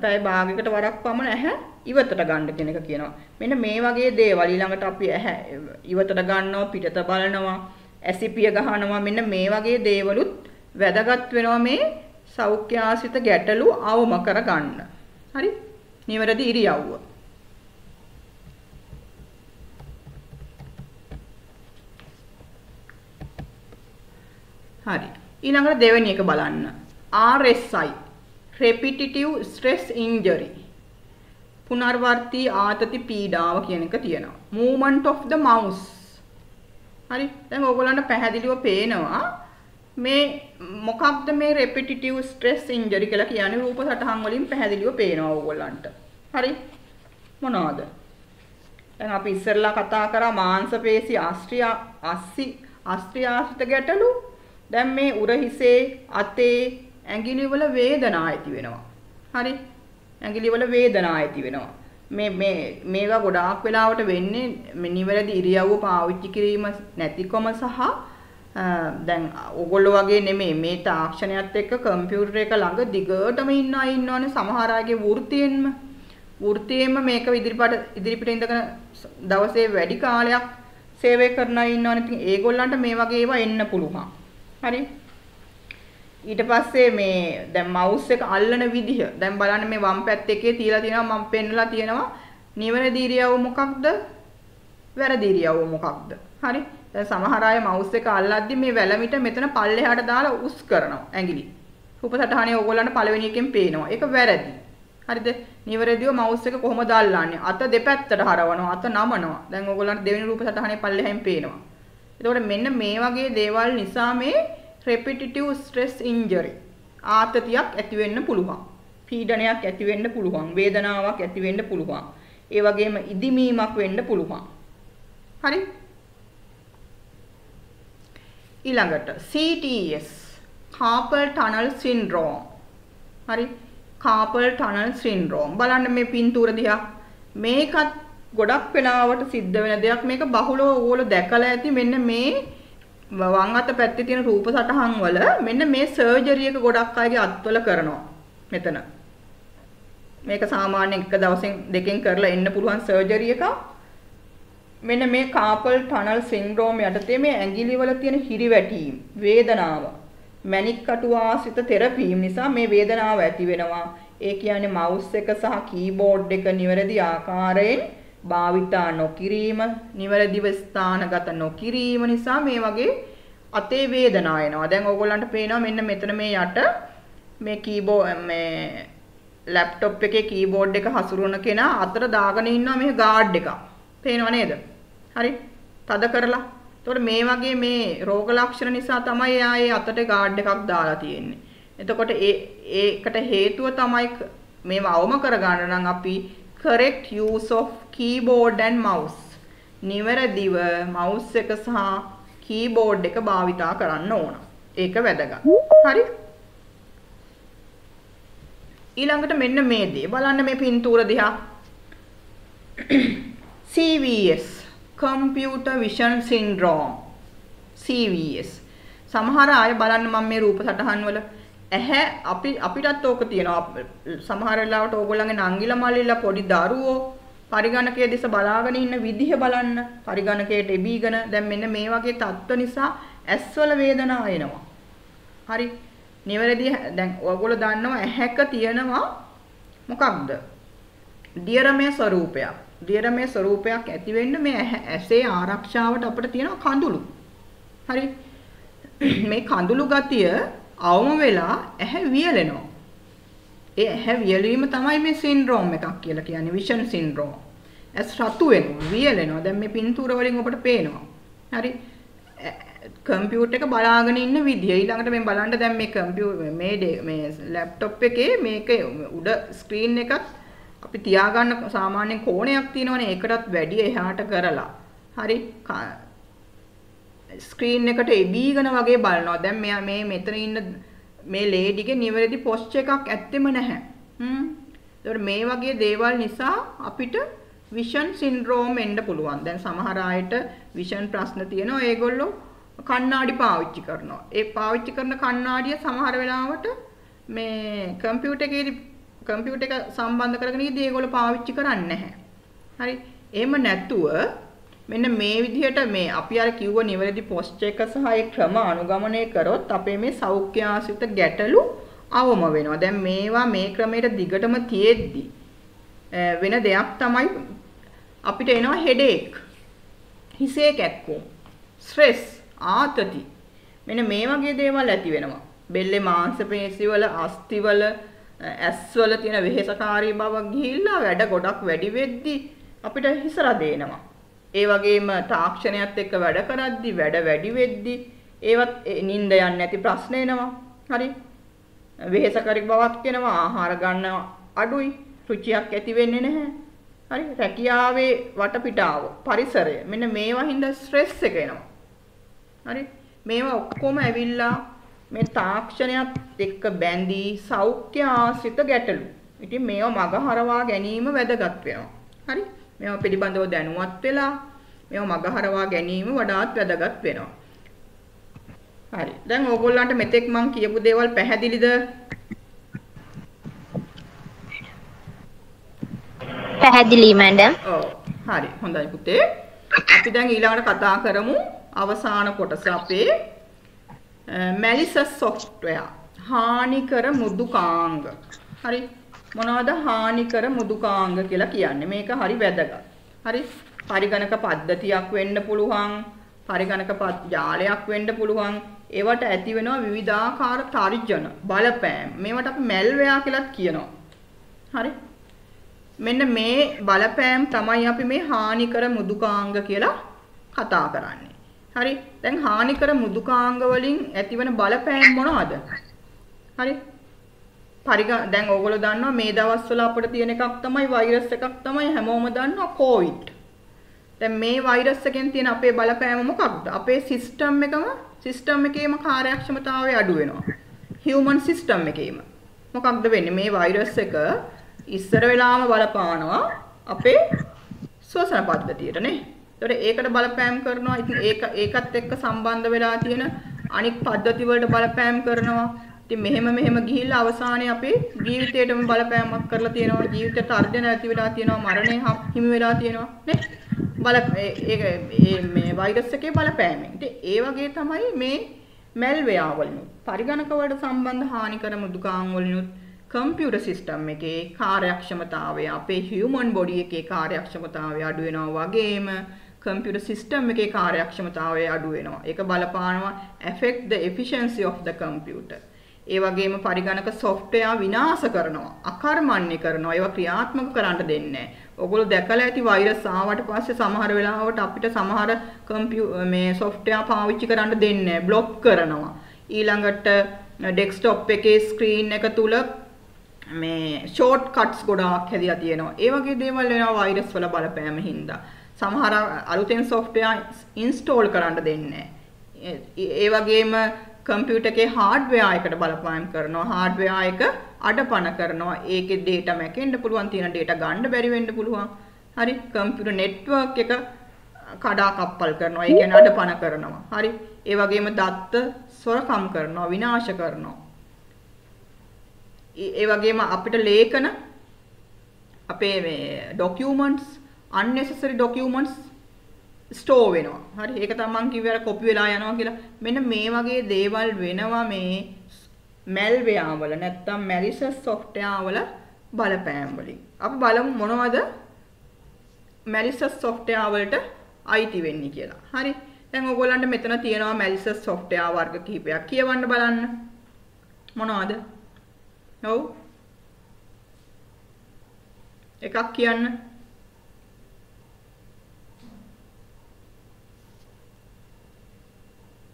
පැය භාගයකට වරක් පමණ ඇහැ ඉවතට ගන්න කියන එක කියනවා. මෙන්න මේ වගේ දේවල් ඊළඟට අපි ඇහැ ඉවතට ගන්නවා පිටත බලනවා ඇසිපිය ගහනවා මෙන්න මේ වගේ දේවලුත් වැදගත් වෙනවා මේ සෞඛ්‍ය ආශ්‍රිත ගැටලු අවම කර ගන්න. හරි? නිවැරදි ඉරියව්ව. හරි. ඊළඟට දෙවෙනි එක බලන්න. RSI repetitive stress injury පුනර්වර්තී ආතති පීඩාව කියන එක තියෙනවා. movement of the mouse. හරි. දැන් ඕගොල්ලන්ට පැහැදිලිව පේනවා මේ මොකක්ද මේ repetitive stress injury කියලා කියන්නේ රූප සටහන් වලින් පැහැදිලිව පේනවා ඕගොල්ලන්ට. හරි. මොනවද? දැන් අපි ඉස්සෙල්ලා කතා කරා මාංශ පේශි ආශ්‍රිය අස්සි ආශ්‍රියාශ්‍රිත ගැටලු. දැන් මේ උරහිසේ අතේ ඇඟිලි වල වේදනා ඇති වෙනවා. හරි. ඇඟිලි වල වේදනා ඇති වෙනවා. මේ මේ මේවා ගොඩාක් වෙලාවට වෙන්නේ මේ නිවැරදි ඉරියව්ව පාවිච්චි කිරීම නැතිකම සහ දැන් ඕගොල්ලෝ වගේ නෙමෙයි. මේ තාක්ෂණයත් එක්ක කම්පියුටර් එක ළඟ දිගටම ඉන්න අය ඉන්නවනේ සමහර අයගේ වෘත්තියෙන්ම. වෘත්තියෙන්ම මේක ඉදිරිපට ඉදිරිපිට ඉඳගෙන දවසේ වැඩි කාලයක් සේවය කරන අය ඉන්නවනේ. ඉතින් ඒගොල්ලන්ට මේ වගේ ඒවා එන්න පුළුවන්. හරි? ඊට පස්සේ මේ දැන් මවුස් එක අල්ලන විදිහ. දැන් බලන්න මේ වම් පැත්ත එකේ තියලා තියෙනවා. මම පෙන්නලා තියෙනවා නිවැරදි ඉරියව්ව මොකක්ද? වැරදි ඉරියව්ව මොකක්ද? හරි? දැන් සමහර අය මවුස් එක අල්ලද්දි මේ වැලමිට මෙතන පල්ලෙහාට දාලා උස් කරනවා ඇඟිලි රූප සටහනේ ඕගොල්ලන්ට පළවෙනි එකෙන් පේනවා ඒක වැරදි හරිද නිවැරදිව මවුස් එක කොහොමද අල්ලන්නේ අත දෙපැත්තට හරවනවා අත නමනවා දැන් ඕගොල්ලන්ට දෙවෙනි රූප සටහනේ පල්ලෙහෙන් පේනවා එතකොට මෙන්න මේ වගේ දේවල් නිසා මේ repetitive stress injury ආතතියක් ඇති වෙන්න පුළුවන්. පීඩනයක් ඇති වෙන්න පුළුවන්. වේදනාවක් ඇති වෙන්න පුළුවන්. ඒ වගේම ඉදිමීමක් වෙන්න පුළුවන්. හරි? ඊළඟට CTS carpal tunnel syndrome. හරි? carpal tunnel syndrome. බලන්න මේ පින්තූර දිහා. මේකත් ගොඩක් වෙලාවට සිද්ධ වෙන දෙයක්. මේක බහුලව ඕගොල්ලෝ දැකලා ඇති මෙන්න මේ වම් අත පැත්තේ තියෙන රූප සටහන් වල මෙන්න මේ සර්ජරි එක ගොඩක් අයගේ අත්වල කරනවා මෙතන මේක සාමාන්‍යයෙන් එක දවසෙන් දෙකෙන් කරලා එන්න පුළුවන් සර්ජරි එකක් මෙන්න මේ කාපල් ටනල් සින්ඩ්‍රෝම යටතේ මේ ඇඟිලි වල තියෙන හිරිවැටීම් වේදනාව මැණික් කටු ආශ්‍රිත තෙරපීම් නිසා මේ වේදනාව ඇති වෙනවා ඒ කියන්නේ මවුස් එක සහ කීබෝඩ් එක නිවැරදි ආකාරයෙන් භාවිතා නොකිරීම, නිවැරදිව ස්ථානගත නොකිරීම නිසා මේ වගේ අතේ වේදනා එනවා. දැන් ඕගොල්ලන්ට පේනවා මෙන්න මෙතන මේ යට මේ කීබෝඩ් මේ ලැප්ටොප් එකේ කීබෝඩ් එක හසුරුවන කෙනා අතර දාගෙන ඉන්නවා මේ ගාඩ් එකක්. පේනව නේද? හරි. තද කරලා. එතකොට මේ වගේ මේ රෝග ලක්ෂණ නිසා තමයි එයා ඒ අතට ගාඩ් එකක් දාලා තියෙන්නේ. එතකොට ඒ ඒකට හේතුව තමයි මේව අවම කරගන්න නම් අපි correct use of keyboard and mouse නිවැරදිව mouse එක සහ keyboard එක භාවිතා කරන්න ඕන. ඒක වැදගත්. හරි? ඊළඟට මෙන්න මේ දේ බලන්න මේ පින්තූර දිහා. CVS computer vision syndrome CVS සමහර අය බලන්න මම මේ රූප සටහන් වල ඇහැ අපි අපිටත් ඕක තියෙනවා. සමහර වෙලාවට ඕගොල්ලන්ගේ නංගිලා මල්ලිලා පොඩි දරුවෝ පරිගණකයේ දෙස බලාගෙන ඉන්න විදිහ බලන්න. පරිගණකයට එබීගෙන දැන් මෙන්න මේ වගේ තත්ත්ව නිසා ඇස්වල වේදනාව එනවා. හරි. නිවැරදි දැන් ඔයගොල්ලෝ දන්නවා ඇහැක තියෙනවා මොකක්ද? දියරමය ස්වરૂපයක් දියරමය ස්වરૂපයක් ඇති වෙන්න මේ ඇසේ ආරක්ෂාවට අපිට තියෙනවා කඳුළු හරි මේ කඳුළු ගතිය අවම වෙලා ඇහැ වියලෙනවා. ඒ ඇහැ වියලීම තමයි මේ සින්ඩ්‍රෝම් එකක් කියලා කියන්නේ විෂන් සින්ඩ්‍රෝම්. ඇස් රතු වෙනවා, වියලෙනවා. දැන් මේ පින්තූර වලින් ඔබට පේනවා. හරි. කම්පියුටර් එක බලාගෙන ඉන්න විදිය. ඊළඟට මේ බලන්න දැන් මේ කම්පියුටර් මේ මේ ලැප්ටොප් එකේ මේක උඩ ස්ක්‍රීන් එකත් අපි තියාගන්න සාමාන්‍ය කෝණයක් තියෙනවනේ. ඒකටත් වැඩි එහාට කරලා. හරි. ස්ක්‍රීන් එකට එබීගෙන වගේ බලනවා. දැන් මෙයා මේ මෙතන ඉන්න මේ ලේඩිගේ නිවැරදි පොස්ච් එකක් ඇත්තෙම නැහැ. හ්ම්. ඒතකොට මේ වගේ දේවල් නිසා අපිට විෂන් සින්ඩ්‍රෝම් එන්න පුළුවන්. දැන් සමහර අයට විෂන් ප්‍රශ්න තියෙනවා. ඒගොල්ලෝ කණ්ණාඩි පාවිච්චි කරනවා. ඒ පාවිච්චි කරන කණ්ණාඩිය සමහර වෙලාවට මේ කම්පියුටර් එකේදී කම්පියුටර් එක සම්බන්ධ කරගෙන ඉදී ඒගොල්ලෝ පාවිච්චි කරන්නේ නැහැ. හරි. එහෙම නැතුව මෙන්න මේ විදිහට මේ අපි අර කිව්ව නිවැරදි පොස්චර් එක සහ ඒ ක්‍රම අනුගමනය කරොත් අපේ මේ සෞඛ්‍ය ආශ්‍රිත ගැටලු අවම වෙනවා. දැන් මේවා මේ ක්‍රමයට දිගටම තියෙද්දි වෙන දෙයක් තමයි අපිට එනවා හෙඩේක්. හිසේ කැක්කුම්. ස්ට්‍රෙස්, ආතති. මෙන්න මේ වගේ දේවල් ඇති වෙනවා. බෙල්ලේ මාංශ පේශිවල, අස්තිවල ඇස්වල තියෙන වෙහෙසකාරී බව ගිහිල්ලා වැඩ ගොඩක් වැඩි වෙද්දි අපිට හිස රදේනවා. ඒ වගේම තාක්ෂණයත් එක්ක වැඩ කරද්දි වැඩ වැඩි වෙද්දි ඒවත් නිින්ද යන්නේ නැති ප්‍රශ්න එනවා. හරි. වෙහෙසකාරී බවක් එනවා. ආහාර ගන්න අඩුයි. රුචියක් ඇති වෙන්නේ නැහැ. හරි. රැකියාවේ වටපිටාව, පරිසරය මෙන්න මේවා හින්දා ස්ට්‍රෙස් එක එනවා. හරි. මේවා ඔක්කොම ඇවිල්ලා මේ තාක්ෂණයත් එක්ක බැඳී සෞඛ්‍ය ආශ්‍රිත ගැටලු. ඉතින් මේවා මගහරවා ගැනීම වැදගත් වෙනවා. හරි? මේවා පිළිබඳව දැනුවත් වෙලා මේවා මගහරවා ගැනීම වඩාත් වැදගත් වෙනවා. හරි. දැන් ඕගොල්ලන්ට මෙතෙක් මම කියපු දේවල් පැහැදිලිද? පැහැදිලි මැඩම්. ඔව්. හරි. හොඳයි පුතේ. අපි දැන් ඊළඟට කතා කරමු අවසාන කොටස අපේ මැලිසස් software හානිකර මෘදුකාංග. හරි. මොනවද හානිකර මෘදුකාංග කියලා කියන්නේ? මේක හරි වැදගත්. හරි. පරිගණක පද්ධතියක් වෙන්න පුළුවන්. පරිගණක ජාලයක් වෙන්න පුළුවන්. ඒවට ඇති වෙනවා විවිධාකාර තර්ජන බලපෑම්. මේවට අපි මැල්වෙයා කියලාත් කියනවා. හරි. මෙන්න මේ බලපෑම් තමයි අපි මේ හානිකර මෘදුකාංග කියලා කතා කරන්නේ. හරි. දැන් හානිකර මෘදුකාංග වලින් ඇතිවන බලපෑම් මොනවද? හරි. පරිග දැන් ඕගොල්ලෝ දන්නවා මේ දවස්වල අපිට තියෙන එකක් තමයි වෛරස් එකක් තමයි හැමෝම දන්නවා කොවිඩ්. දැන් මේ වෛරස් එකෙන් තියෙන අපේ බලපෑම මොකක්ද? අපේ සිස්ටම් එකම සිස්ටම් එකේම කාර්යක්ෂමතාවය අඩු වෙනවා. හියුමන් සිස්ටම් එකේම. මොකක්ද වෙන්නේ? මේ වෛරස් එක ඉස්සර වෙලාම බලපානවා අපේ ශ්වසන පද්ධතියට නේ. ඒතකොට ඒකට බලපෑම් කරනවා. ඉතින් ඒක ඒකත් එක්ක සම්බන්ධ වෙලා තියෙන අනික් පද්ධති වලට බලපෑම් කරනවා. ඉතින් මෙහෙම මෙහෙම ගිහිල්ලා අවසානයේ අපේ ජීවිතේටම බලපෑමක් කරලා තියෙනවා. ජීවිතයට තර්ජන ඇති වෙලා තියෙනවා. මරණය හිමි වෙලා තියෙනවා නේ. බල ඒක මේ වෛරස් එකේ බලපෑමෙන්. ඉතින් ඒ වගේ තමයි මේ මැල්වෙයා වලිනුත් පරිගණක වලට සම්බන්ධ හානිකර මෘදුකාංග වලිනුත් කම්පියුටර් සිස්ටම් එකේ කාර්යක්ෂමතාවය අපේ හියුමන් බොඩි එකේ කාර්යක්ෂමතාවය අඩු වෙනවා වගේම කම්පියුටර් සිස්ටම් එකේ කාර්යක්ෂමතාවය අඩු වෙනවා. ඒක බලපානවා affect the efficiency of the computer. ඒ වගේම පරිගණක software විනාශ කරනවා, අකර්මණ්‍ය කරනවා, ඒවා ක්‍රියාත්මක කරන්න දෙන්නේ නැහැ. ඔගොල්ලෝ දැකලා ඇති වෛරස් ආවට පස්සේ සමහර වෙලාවට අපිට සමහර මේ software පාවිච්චි කරන්න දෙන්නේ නැහැ, බ්ලොක් කරනවා. ඊළඟට ඩෙස්ක්ටොප් එකේ ස්ක්‍රීන් එක තුල මේ ෂෝට් කට්ස් ගොඩාක් හැදිලා තියෙනවා. ඒ වගේ දේවල් වෙනවා වෛරස් වල බලපෑම හින්දා. සමහර අලුතෙන් software install කරන්න දෙන්නේ ඒ වගේම කම්පියුටර් එකේ hardware එකට බලපෑම් කරනවා. hardware එක අඩපණ කරනවා. ඒකේ data මැකෙන්න පුළුවන් තියෙන data ගන්න බැරි වෙන්න පුළුවන්. හරි කම්පියුටර් network එක කඩා කප්පල් කරනවා. ඒ කියන්නේ අඩපණ කරනවා. හරි. ඒ වගේම දත්ත සොරකම් කරනවා, විනාශ කරනවා. ඒ වගේම අපිට ලේඛන අපේ මේ ඩොකියුමන්ට්ස් unnecessary documents ස්ටෝ වෙනවා. හරි. ඒක තමයි මම කිව්වේ අර කොපි වෙලා යනවා කියලා. මෙන්න මේ වගේ දේවල් වෙනවා මේ මැල්වෙයාර් වල නැත්තම් මැලිසස් software වල බලපෑම් වලින්. අපි බලමු මොනවද මැලිසස් software වලට අයිති වෙන්නේ කියලා. හරි. දැන් ඔයගොල්ලන්ට මෙතන තියෙනවා මැලිසස් software වර්ග කිහිපයක්. කියවන්න බලන්න. මොනවද? ඔව්. එකක් කියන්න.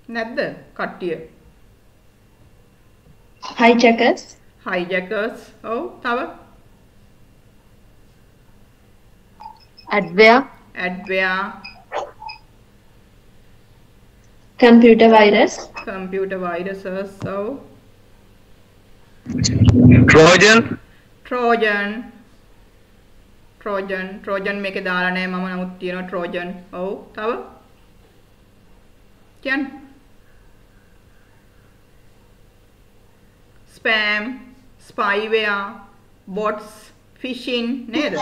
නැද්ද? කට්ටිය? hijackers hijackers ඔව් තව? Adware adware computer virus. Computer viruses ඔව්. Trojan, trojan. Trojan. Trojan මේකේ දාලා නැහැ මම නමුත් තියෙනවා trojan. ඔව් තව? කියන්න ස්පෑම් ස්පයිවයා බොට්ස් ෆිෂින් නේද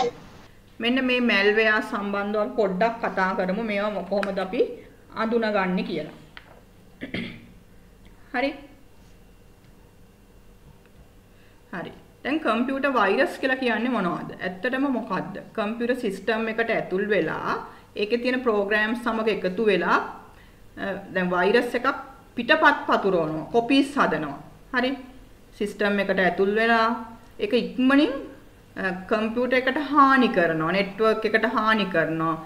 මෙන්න මේ මැල්වයා සම්බන්ධව පොඩ්ඩක් කතා කරමු මේවා කොහොමද අපි අඳුනගන්නේ කියලා හරි හරි දැන් කම්පියුටර් වෛරස් කියලා කියන්නේ මොනවද? ඇත්තටම මොකද්ද? කම්පියුටර් සිස්ටම් එකට ඇතුල් වෙලා ඒකේ තියෙන ප්‍රෝග්‍රෑම්ස් සමග එකතු වෙලා දැන් වෛරස් එකක් පිටපත් පතුරවනවා, කොපීස් හදනවා. හරි? සිස්ටම් එකට ඇතුල් වෙලා ඒක ඉක්මනින් කම්පියුටර් එකට හානි කරනවා නෙට්වර්ක් එකට හානි කරනවා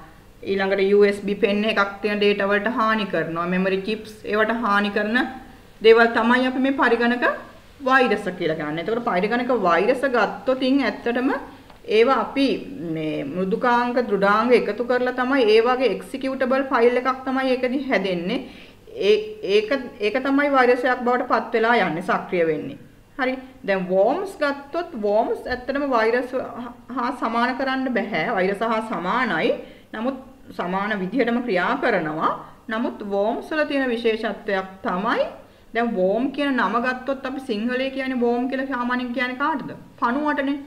ඊළඟට USB pen එකක් තියෙන data වලට හානි කරනවා memory chips ඒවට හානි කරන දේවල් තමයි අපි මේ පරිගණක වෛරස කියලා කියන්නේ. එතකොට පරිගණක වෛරස ගත්තොත් ඉන් ඇත්තටම ඒවා අපි මේ මෘදුකාංග දෘඩාංග එකතු කරලා තමයි ඒ වගේ එක්සිකියුටබල් ෆයිල් එකක් තමයි ඒකදී හැදෙන්නේ. ඒ ඒක ඒක තමයි වෛරසයක් බවට පත් වෙලා යන්නේ සක්‍රිය වෙන්නේ. හරි. දැන් වෝම්ස් ගත්තොත් වෝම්ස් ඇත්තටම වෛරස් හා සමාන කරන්න බෑ. වෛරස හා සමානයි. නමුත් සමාන විදිහටම ක්‍රියා කරනවා. නමුත් වෝම්ස් වල තියෙන විශේෂත්වයක් තමයි දැන් වෝම් කියන නම ගත්තොත් අපි සිංහලයේ කියන්නේ වෝම් කියලා සාමාන්‍යයෙන් කියන්නේ කාටද? පණුවටනේ.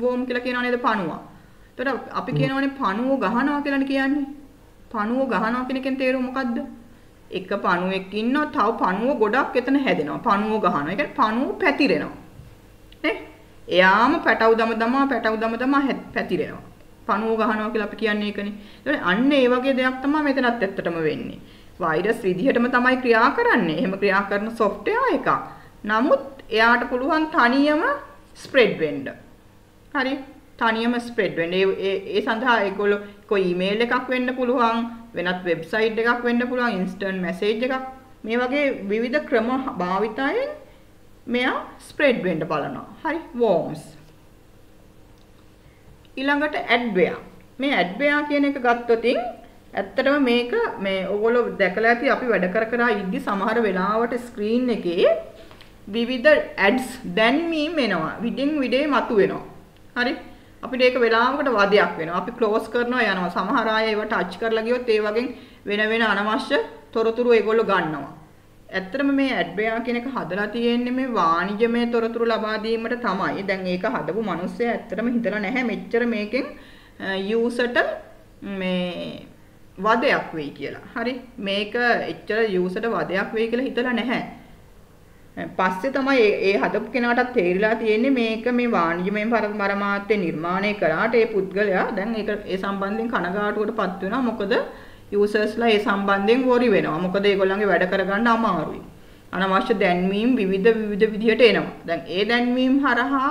වෝම් කියලා කියනවා නේද පණුවා. එතකොට අපි කියනවානේ පණුව ගහනවා කියලානේ කියන්නේ. පණුව ගහනවා කියන එකෙන් තේරුම මොකද්ද? එක පණුවෙක් ඉන්නවා තව පණුව ගොඩක් එතන හැදෙනවා. පණුව ගහනවා. ඒ කියන්නේ පණුව පැතිරෙනවා. නේ? එයාම පැටව දම දමා පැටව දම දමා පැතිරෙනවා. පණුව ගහනවා කියලා අපි කියන්නේ ඒකනේ. ඒතකොට අන්න ඒ වගේ දෙයක් තමයි මෙතනත් ඇත්තටම වෙන්නේ. වෛරස් විදිහටම තමයි ක්‍රියා කරන්නේ. එහෙම ක්‍රියා කරන software එකක්. නමුත් එයාට පුළුවන් තනියම ස්ප්‍රෙඩ් වෙන්න. හරි? තනියම ස්ප්‍රෙඩ් වෙන්න. ඒ ඒ සඳහා ඒගොල්ලෝ કોઈ ඊමේල් එකක් වෙන්න පුළුවන්, වෙනත් වෙබ්සයිට් එකක් වෙන්න පුළුවන්, ඉන්ස්ටන්ට් මැසේජ් එකක්. මේ වගේ විවිධ ක්‍රම භාවිතයෙන් මෙයා ස්ප්‍රෙඩ් වෙන්න බලනවා. හරි? worms. ඊළඟට ඇඩ්වෙයා. මේ ඇඩ්වෙයා කියන එක ගත්තොතින් ඇත්තටම මේක මේ ඔයගොල්ලෝ දැකලා ඇති අපි වැඩ කර කර ඉද්දි සමහර වෙලාවට ස්ක්‍රීන් එකේ විවිධ ඇඩ්ස් දැන්වීම් එනවා. විඩින් විඩේ මතුවෙනවා. හරි? අපිට ඒක වෙලාවකට වදයක් වෙනවා. අපි ක්ලෝස් කරනවා යනවා. සමහර අය ඒව ටච් කරලා ගියොත් ඒ වගේ වෙන වෙන අනවශ්‍ය තොරතුරු ඒගොල්ලෝ ගන්නවා. ඇත්තටම මේ ඇඩ්වෙයා කියන එක හදලා තියෙන්නේ මේ වාණිජමය තොරතුරු ලබා දීමට තමයි. දැන් ඒක හදපු මිනිස්සයා ඇත්තටම හිතලා නැහැ මෙච්චර මේකෙන් යූසර්ට මේ වදයක් වෙයි කියලා. හරි. මේක එච්චර යූසර්ට වදයක් වෙයි කියලා හිතලා නැහැ. පස්සේ තමයි ඒ හදපු කෙනාටත් තේරිලා තියෙන්නේ මේක මේ වාණිජමය පරමාර්ථය නිර්මාණය කරාට ඒ පුද්ගලයා දැන් ඒක ඒ සම්බන්ධයෙන් කනගාටුවටපත් වෙනවා. මොකද යූසර්ස්ලා ඒ සම්බන්ධයෙන් වොරි වෙනවා. මොකද ඒගොල්ලන්ගේ වැඩ කරගන්න අමාරුයි. අනවශ්‍ය දැන්වීම් විවිධ විවිධ විදිහට එනවා. දැන් ඒ දැන්වීම් හරහා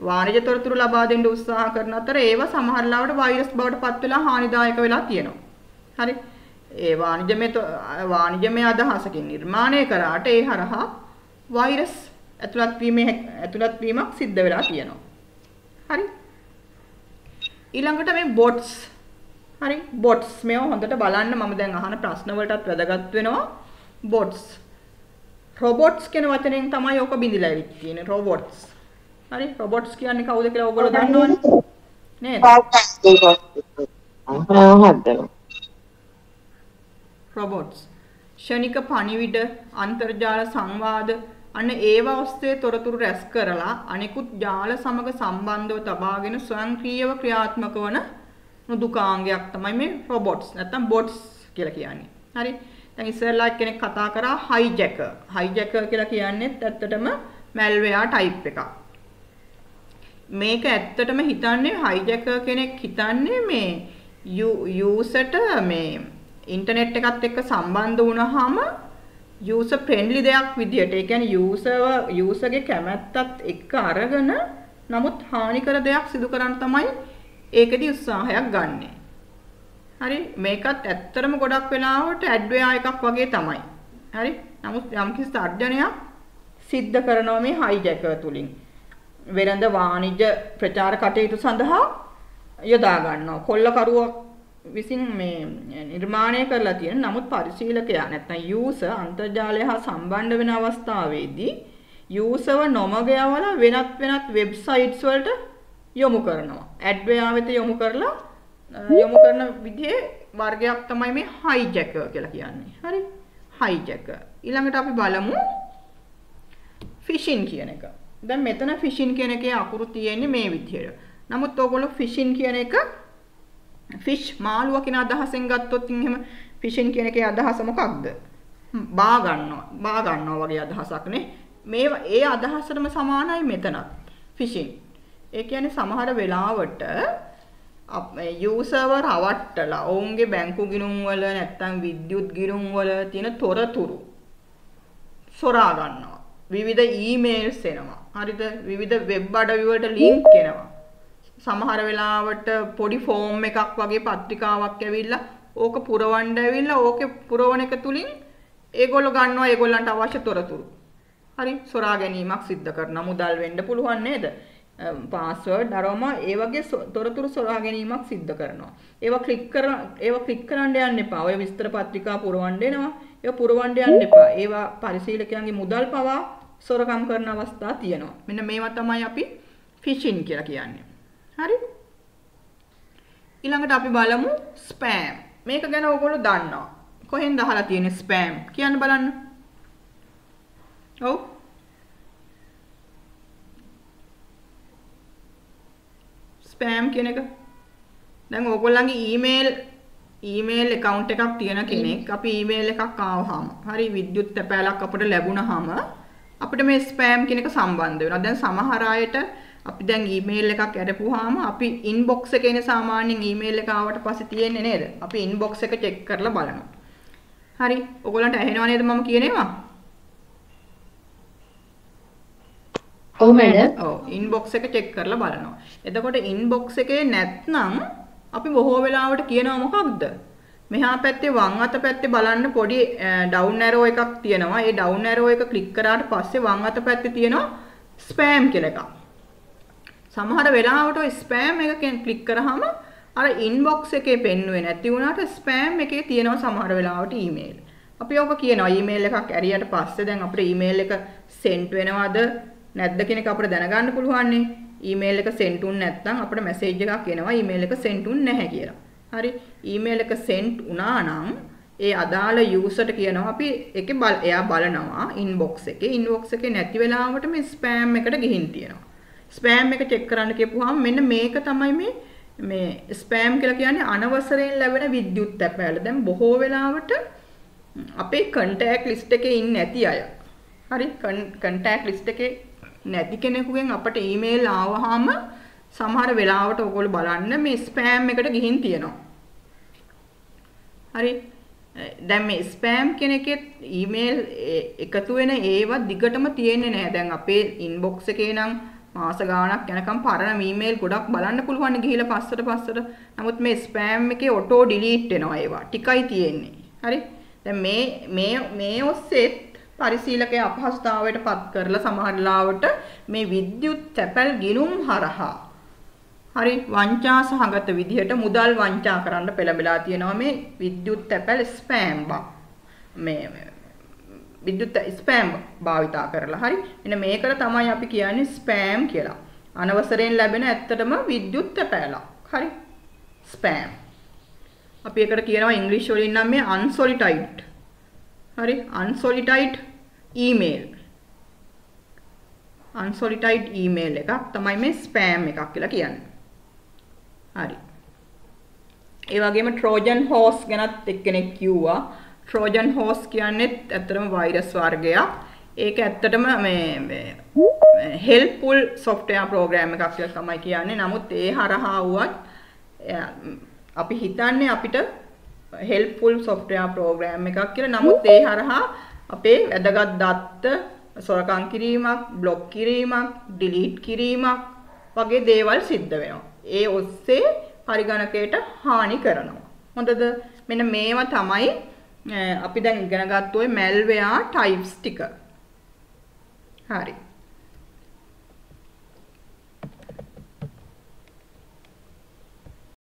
වාණිජ තොරතුරු ලබා දෙන්න උත්සාහ කරන අතර ඒවා සමහර ලාවට වෛරස් බවට පත් වෙලා හානිදායක වෙලා තියෙනවා. හරි. ඒ වාණිජමය වාණිජමය අදහසකින් නිර්මාණය කරාට ඒ හරහා වෛරස් ඇතුළත් වීමේ ඇතුළත් වීමක් සිද්ධ වෙලා තියෙනවා. හරි. ඊළඟට මේ බොට්ස් හරි බොට්ස් මේව හොඳට බලන්න මම දැන් අහන ප්‍රශ්න වලටත් වැදගත් වෙනවා. බොට්ස් රොබොට්ස් කියන වචනයෙන් තමයි ඔක බිඳිලා ඉවිත් තියෙන්නේ රොබොට්ස්. හරි රොබොට්ස් කියන්නේ කවුද කියලා ඔයගොල්ලෝ දන්නවනේ. නේද? හදනවා. රොබොට්ස් ෂණික පණිවිඩ අන්තර්ජාල සංවාද අන්න ඒවා ඔස්සේ තොරතුරු රැස් කරලා අනෙකුත් ජාල සමග සම්බන්ධව තබාගෙන ස්වයංක්‍රීයව ක්‍රියාත්මක වන මෘදුකාංගයක් තමයි මේ රොබොට්ස් නැත්නම් බොට්ස් කියලා කියන්නේ. හරි. දැන් ඉස්සෙල්ලා කෙනෙක් කතා කරා හයිජැකර්. හයිජැකර් කියලා කියන්නේ ඇත්තටම මැල්වෙයාර් ටයිප් එකක්. මේක ඇත්තටම හිතන්නේ හයිජැකර් කෙනෙක් හිතන්නේ මේ යූසර්ට මේ ඉන්ටර්නෙට් එකත් එක්ක සම්බන්ධ වුණාම යූසර් ෆ්‍රෙන්ඩ්ලි දෙයක් විදියට ඒ කියන්නේ යූසර්ව යූසර්ගේ කැමැත්තත් එක්ක අරගෙන නමුත් හානිකර දෙයක් සිදු කරන්න තමයි ඒකෙදි උත්සාහයක් ගන්නෙ. හරි මේකත් ඇත්තරම ගොඩක් වෙලාවට ඇඩ්වෙයා එකක් වගේ තමයි. හරි නමුත් යම්කිසි තර්ජනයක් සිද්ධ කරනවා මේ හයිජැකර් තුලින්. වෙළඳ වාණිජ්‍ය ප්‍රචාර කටයුතු සඳහා යොදා ගන්නවා. කොල්ලකරුවක් විසින් මේ නිර්මාණය කරලා තියෙන නමුත් පරිශීලකයා නැත්නම් යූසර් අන්තර්ජාලය හා සම්බන්ධ වෙන අවස්ථාවේදී යූසර්ව නොමග යවලා වෙනත් වෙනත් වෙබ්සයිට්ස් වලට යොමු කරනවා. ඇඩ්වෙයා වෙත යොමු කරලා යොමු කරන විදිහේ වර්ගයක් තමයි මේ හයිජැකර් කියලා කියන්නේ. හරි? හයිජැකර්. ඊළඟට අපි බලමු ෆිෂින් කියන එක. දැන් මෙතන ෆිෂින් කියන එකේ අකුරු තියෙන්නේ මේ විදිහට. නමුත් ඕගොල්ලෝ ෆිෂින් කියන එක ෆිෂ් මාළුවා කියන අදහසෙන් ගත්තොත් එහෙම ෆිෂින් කියන එකේ අදහස මොකක්ද? බා ගන්නවා. බා ගන්නවා වගේ අදහසක් නේ. මේ ඒ අදහසටම සමානයි මෙතනත්. ෆිෂින්. ඒ කියන්නේ සමහර වෙලාවට යූසර්ව රවට්ටලා ඔවුන්ගේ බැංකු ගිණුම් වල නැත්නම් විද්‍යුත් ගිණුම් වල තියෙන තොරතුරු සොරා ගන්නවා. විවිධ ඊමේල්ස් එනවා. හරිද? විවිධ වෙබ් අඩවි වලට ලින්ක් එනවා. සමහර වෙලාවට පොඩි ෆෝම් එකක් වගේ පත්‍රිකාවක් ඇවිල්ලා ඕක පුරවන්න ඇවිල්ලා ඕකේ පුරවන එක තුලින් ඒගොල්ලෝ ගන්නවා ඒගොල්ලන්ට අවශ්‍ය තොරතුරු. හරි සොරා ගැනීමක් සිද්ධ කරනවා. මුදල් වෙන්න පුළුවන් නේද? පාස්වර්ඩ් අරවම ඒ වගේ සො- තොරතුරු සොරා ගැනීමක් සිද්ධ කරනවා. ඒවා ක්ලික් කර ඒවා ක්ලික් කරන්න යන්න එපා. ඔය විස්තර පත්‍රිකා පුරවන්න එනවා. ඒවා පුරවන්න යන්න එපා. ඒවා පරිශීලකයන්ගේ මුදල් පවා සොරකම් කරන අවස්ථා තියෙනවා. මෙන්න මේවා තමයි අපි ෆිෂින් කියලා කියන්නේ. හරි? ඊළඟට අපි බලමු ස්පෑම්. මේක ගැන ඔයගොල්ලෝ දන්නවා. කොහෙන්ද අහලා තියෙන්නේ ස්පෑම්? කියන්න බලන්න. ඔව්. ස්පෑම් කියන එක. දැන් ඕගොල්ලන්ගේ ඊමේල් ඊමේල් account එකක් තියෙන කෙනෙක් අපි ඊමේල් එකක් ආවහම හරි විද්‍යුත් තැපෑලක් අපිට ලැබුණාම අපිට මේ ස්පෑම් කියන එක සම්බන්ධ වෙනවා. දැන් සමහර අයට අපි දැන් ඊමේල් එකක් ඇරපුවාම අපි ඉන්බොක්ස් එකේ ඉන්නේ සාමාන්‍යයෙන් ඊමේල් එක ආවට පස්සේ තියෙන්නේ නේද? අපි ඉන්බොක්ස් එක චෙක් කරලා බලනවා. හරි. ඔයගොල්ලන්ට ඇහෙනව නේද මම කියන ඒවා? ඔව් මැඩම්. ඔව් ඉන්බොක්ස් එක චෙක් කරලා බලනවා. එතකොට ඉන්බොක්ස් එකේ නැත්නම් අපි බොහෝ වෙලාවට කියනවා මොකක්ද? මෙහා පැත්තේ වම් අත පැත්තේ බලන්න පොඩි ඩවුන් ඇරෝ එකක් තියෙනවා. ඒ ඩවුන් ඇරෝ එක ක්ලික් කරාට පස්සේ වම් අත පැත්තේ තියෙනවා ස්පෑම් කියලා එකක්. සමහර වෙලාවට ඔය ස්පෑම් එකකින් ක්ලික් කරාම අර ඉන්බොක්ස් එකේ පෙන්වුවේ නැති වුණාට ස්පෑම් එකේ තියෙනවා සමහර වෙලාවට ඊමේල්. අපි ඔක කියනවා ඊමේල් එකක් ඇරියට පස්සේ දැන් අපිට ඊමේල් එක සෙන්ඩ් වෙනවද නැද්ද කියන එක අපිට දැනගන්න පුළුවන් නේ. ඊමේල් එක සෙන්ඩ් උන් නැත්නම් අපිට මැසේජ් එකක් එනවා ඊමේල් එක සෙන්ඩ් උන් නැහැ කියලා. හරි. ඊමේල් එක සෙන්ඩ් වුණා නම් ඒ අදාළ යූසර්ට කියනවා අපි ඒකේ බල එයා බලනවා ඉන්බොක්ස් එකේ ඉන්බොක්ස් එකේ නැති වෙලාවට මේ ස්පෑම් එකට ගිහින් තියෙනවා. ස්පෑම් එක චෙක් කරන්න කියපුවාම මෙන්න මේක තමයි මේ මේ ස්පෑම් කියලා කියන්නේ අනවසරයෙන් ලැබෙන විද්‍යුත් තැපෑල. දැන් බොහෝ වෙලාවට අපේ කන්ටැක්ට් ලිස්ට් එකේ ඉන්නේ නැති අය. හරි කන්ටැක්ට් ලිස්ට් එකේ නැති කෙනෙකුගෙන් අපට ඊමේල් ආවහම සමහර වෙලාවට ඔයගොල්ලෝ බලන්න මේ ස්පෑම් එකට ගිහින් තියෙනවා. හරි දැන් මේ ස්පෑම් කියන එකෙත් ඊමේල් එකතු වෙන ඒවා දිගටම තියෙන්නේ නැහැ. දැන් අපේ ඉන්බොක්ස් එකේ නම් මාස ගාණක් යනකම් පරණ ඊමේල් ගොඩක් බලන්න පුළුවන් ගිහිල්ලා පස්සට පස්සට. නමුත් මේ ස්පෑම් එකේ ඔටෝ ඩිලීට් වෙනවා ඒවා. ටිකයි තියෙන්නේ. හරි. දැන් මේ මේ මේ ඔස්සේත් පරිශීලකයා අපහසුතාවයට පත් කරලා සමහරලාවට මේ විද්‍යුත් තැපැල් ගිනුම් හරහා හරි වංචා සහගත විදිහට මුදල් වංචා කරන්න පෙළඹලා තියෙනවා මේ විද්‍යුත් තැපැල් ස්පෑම් බා මේ විද්‍යුත් ස්පෑම් භාවිතා කරලා. හරි? මෙන්න මේකට තමයි අපි කියන්නේ ස්පෑම් කියලා. අනවසරයෙන් ලැබෙන ඇත්තටම විද්‍යුත් තැපැලක් හරි? ස්පෑම්. අපි ඒකට කියනවා ඉංග්‍රීසි වලින් නම් මේ අන්සොලිටයිඩ් හරි? අන්සොලිටයිඩ් ඊමේල් අන්සොලිටයිඩ් ඊමේල් එකක් තමයි මේ ස්පෑම් එකක් කියලා කියන්නේ. හරි. ඒ වගේම ට්‍රෝජන් හෝස් ගැනත් එක්කෙනෙක් කිව්වා. ට්‍රෝජන් හෝස් කියන්නේ ඇත්තටම වෛරස් වර්ගයක්. ඒක ඇත්තටම මේ හෙල්ප්ෆුල් සොෆ්ට්වෙයාර් ප්‍රෝග්‍රෑම් එකක් කියලා තමයි කියන්නේ. නමුත් ඒ හරහා වුවත් අපි හිතන්නේ අපිට හෙල්ප්ෆුල් සොෆ්ට්වෙයාර් ප්‍රෝග්‍රෑම් එකක් කියලා. නමුත් ඒ හරහා අපේ වැදගත් දත්ත සොරකම් කිරීමක්, බ්ලොක් කිරීමක්, ඩිලීට් කිරීමක් වගේ දේවල් සිද්ධ වෙනවා. ඒ ඔස්සේ පරිගණකයට හානි කරනවා. හොඳද? මෙන්න මේවා තමයි අපි දැන් ඉගෙන ගත්ත ওই මැල්වෙයාර් ටයිප්ස් ටික. හරි.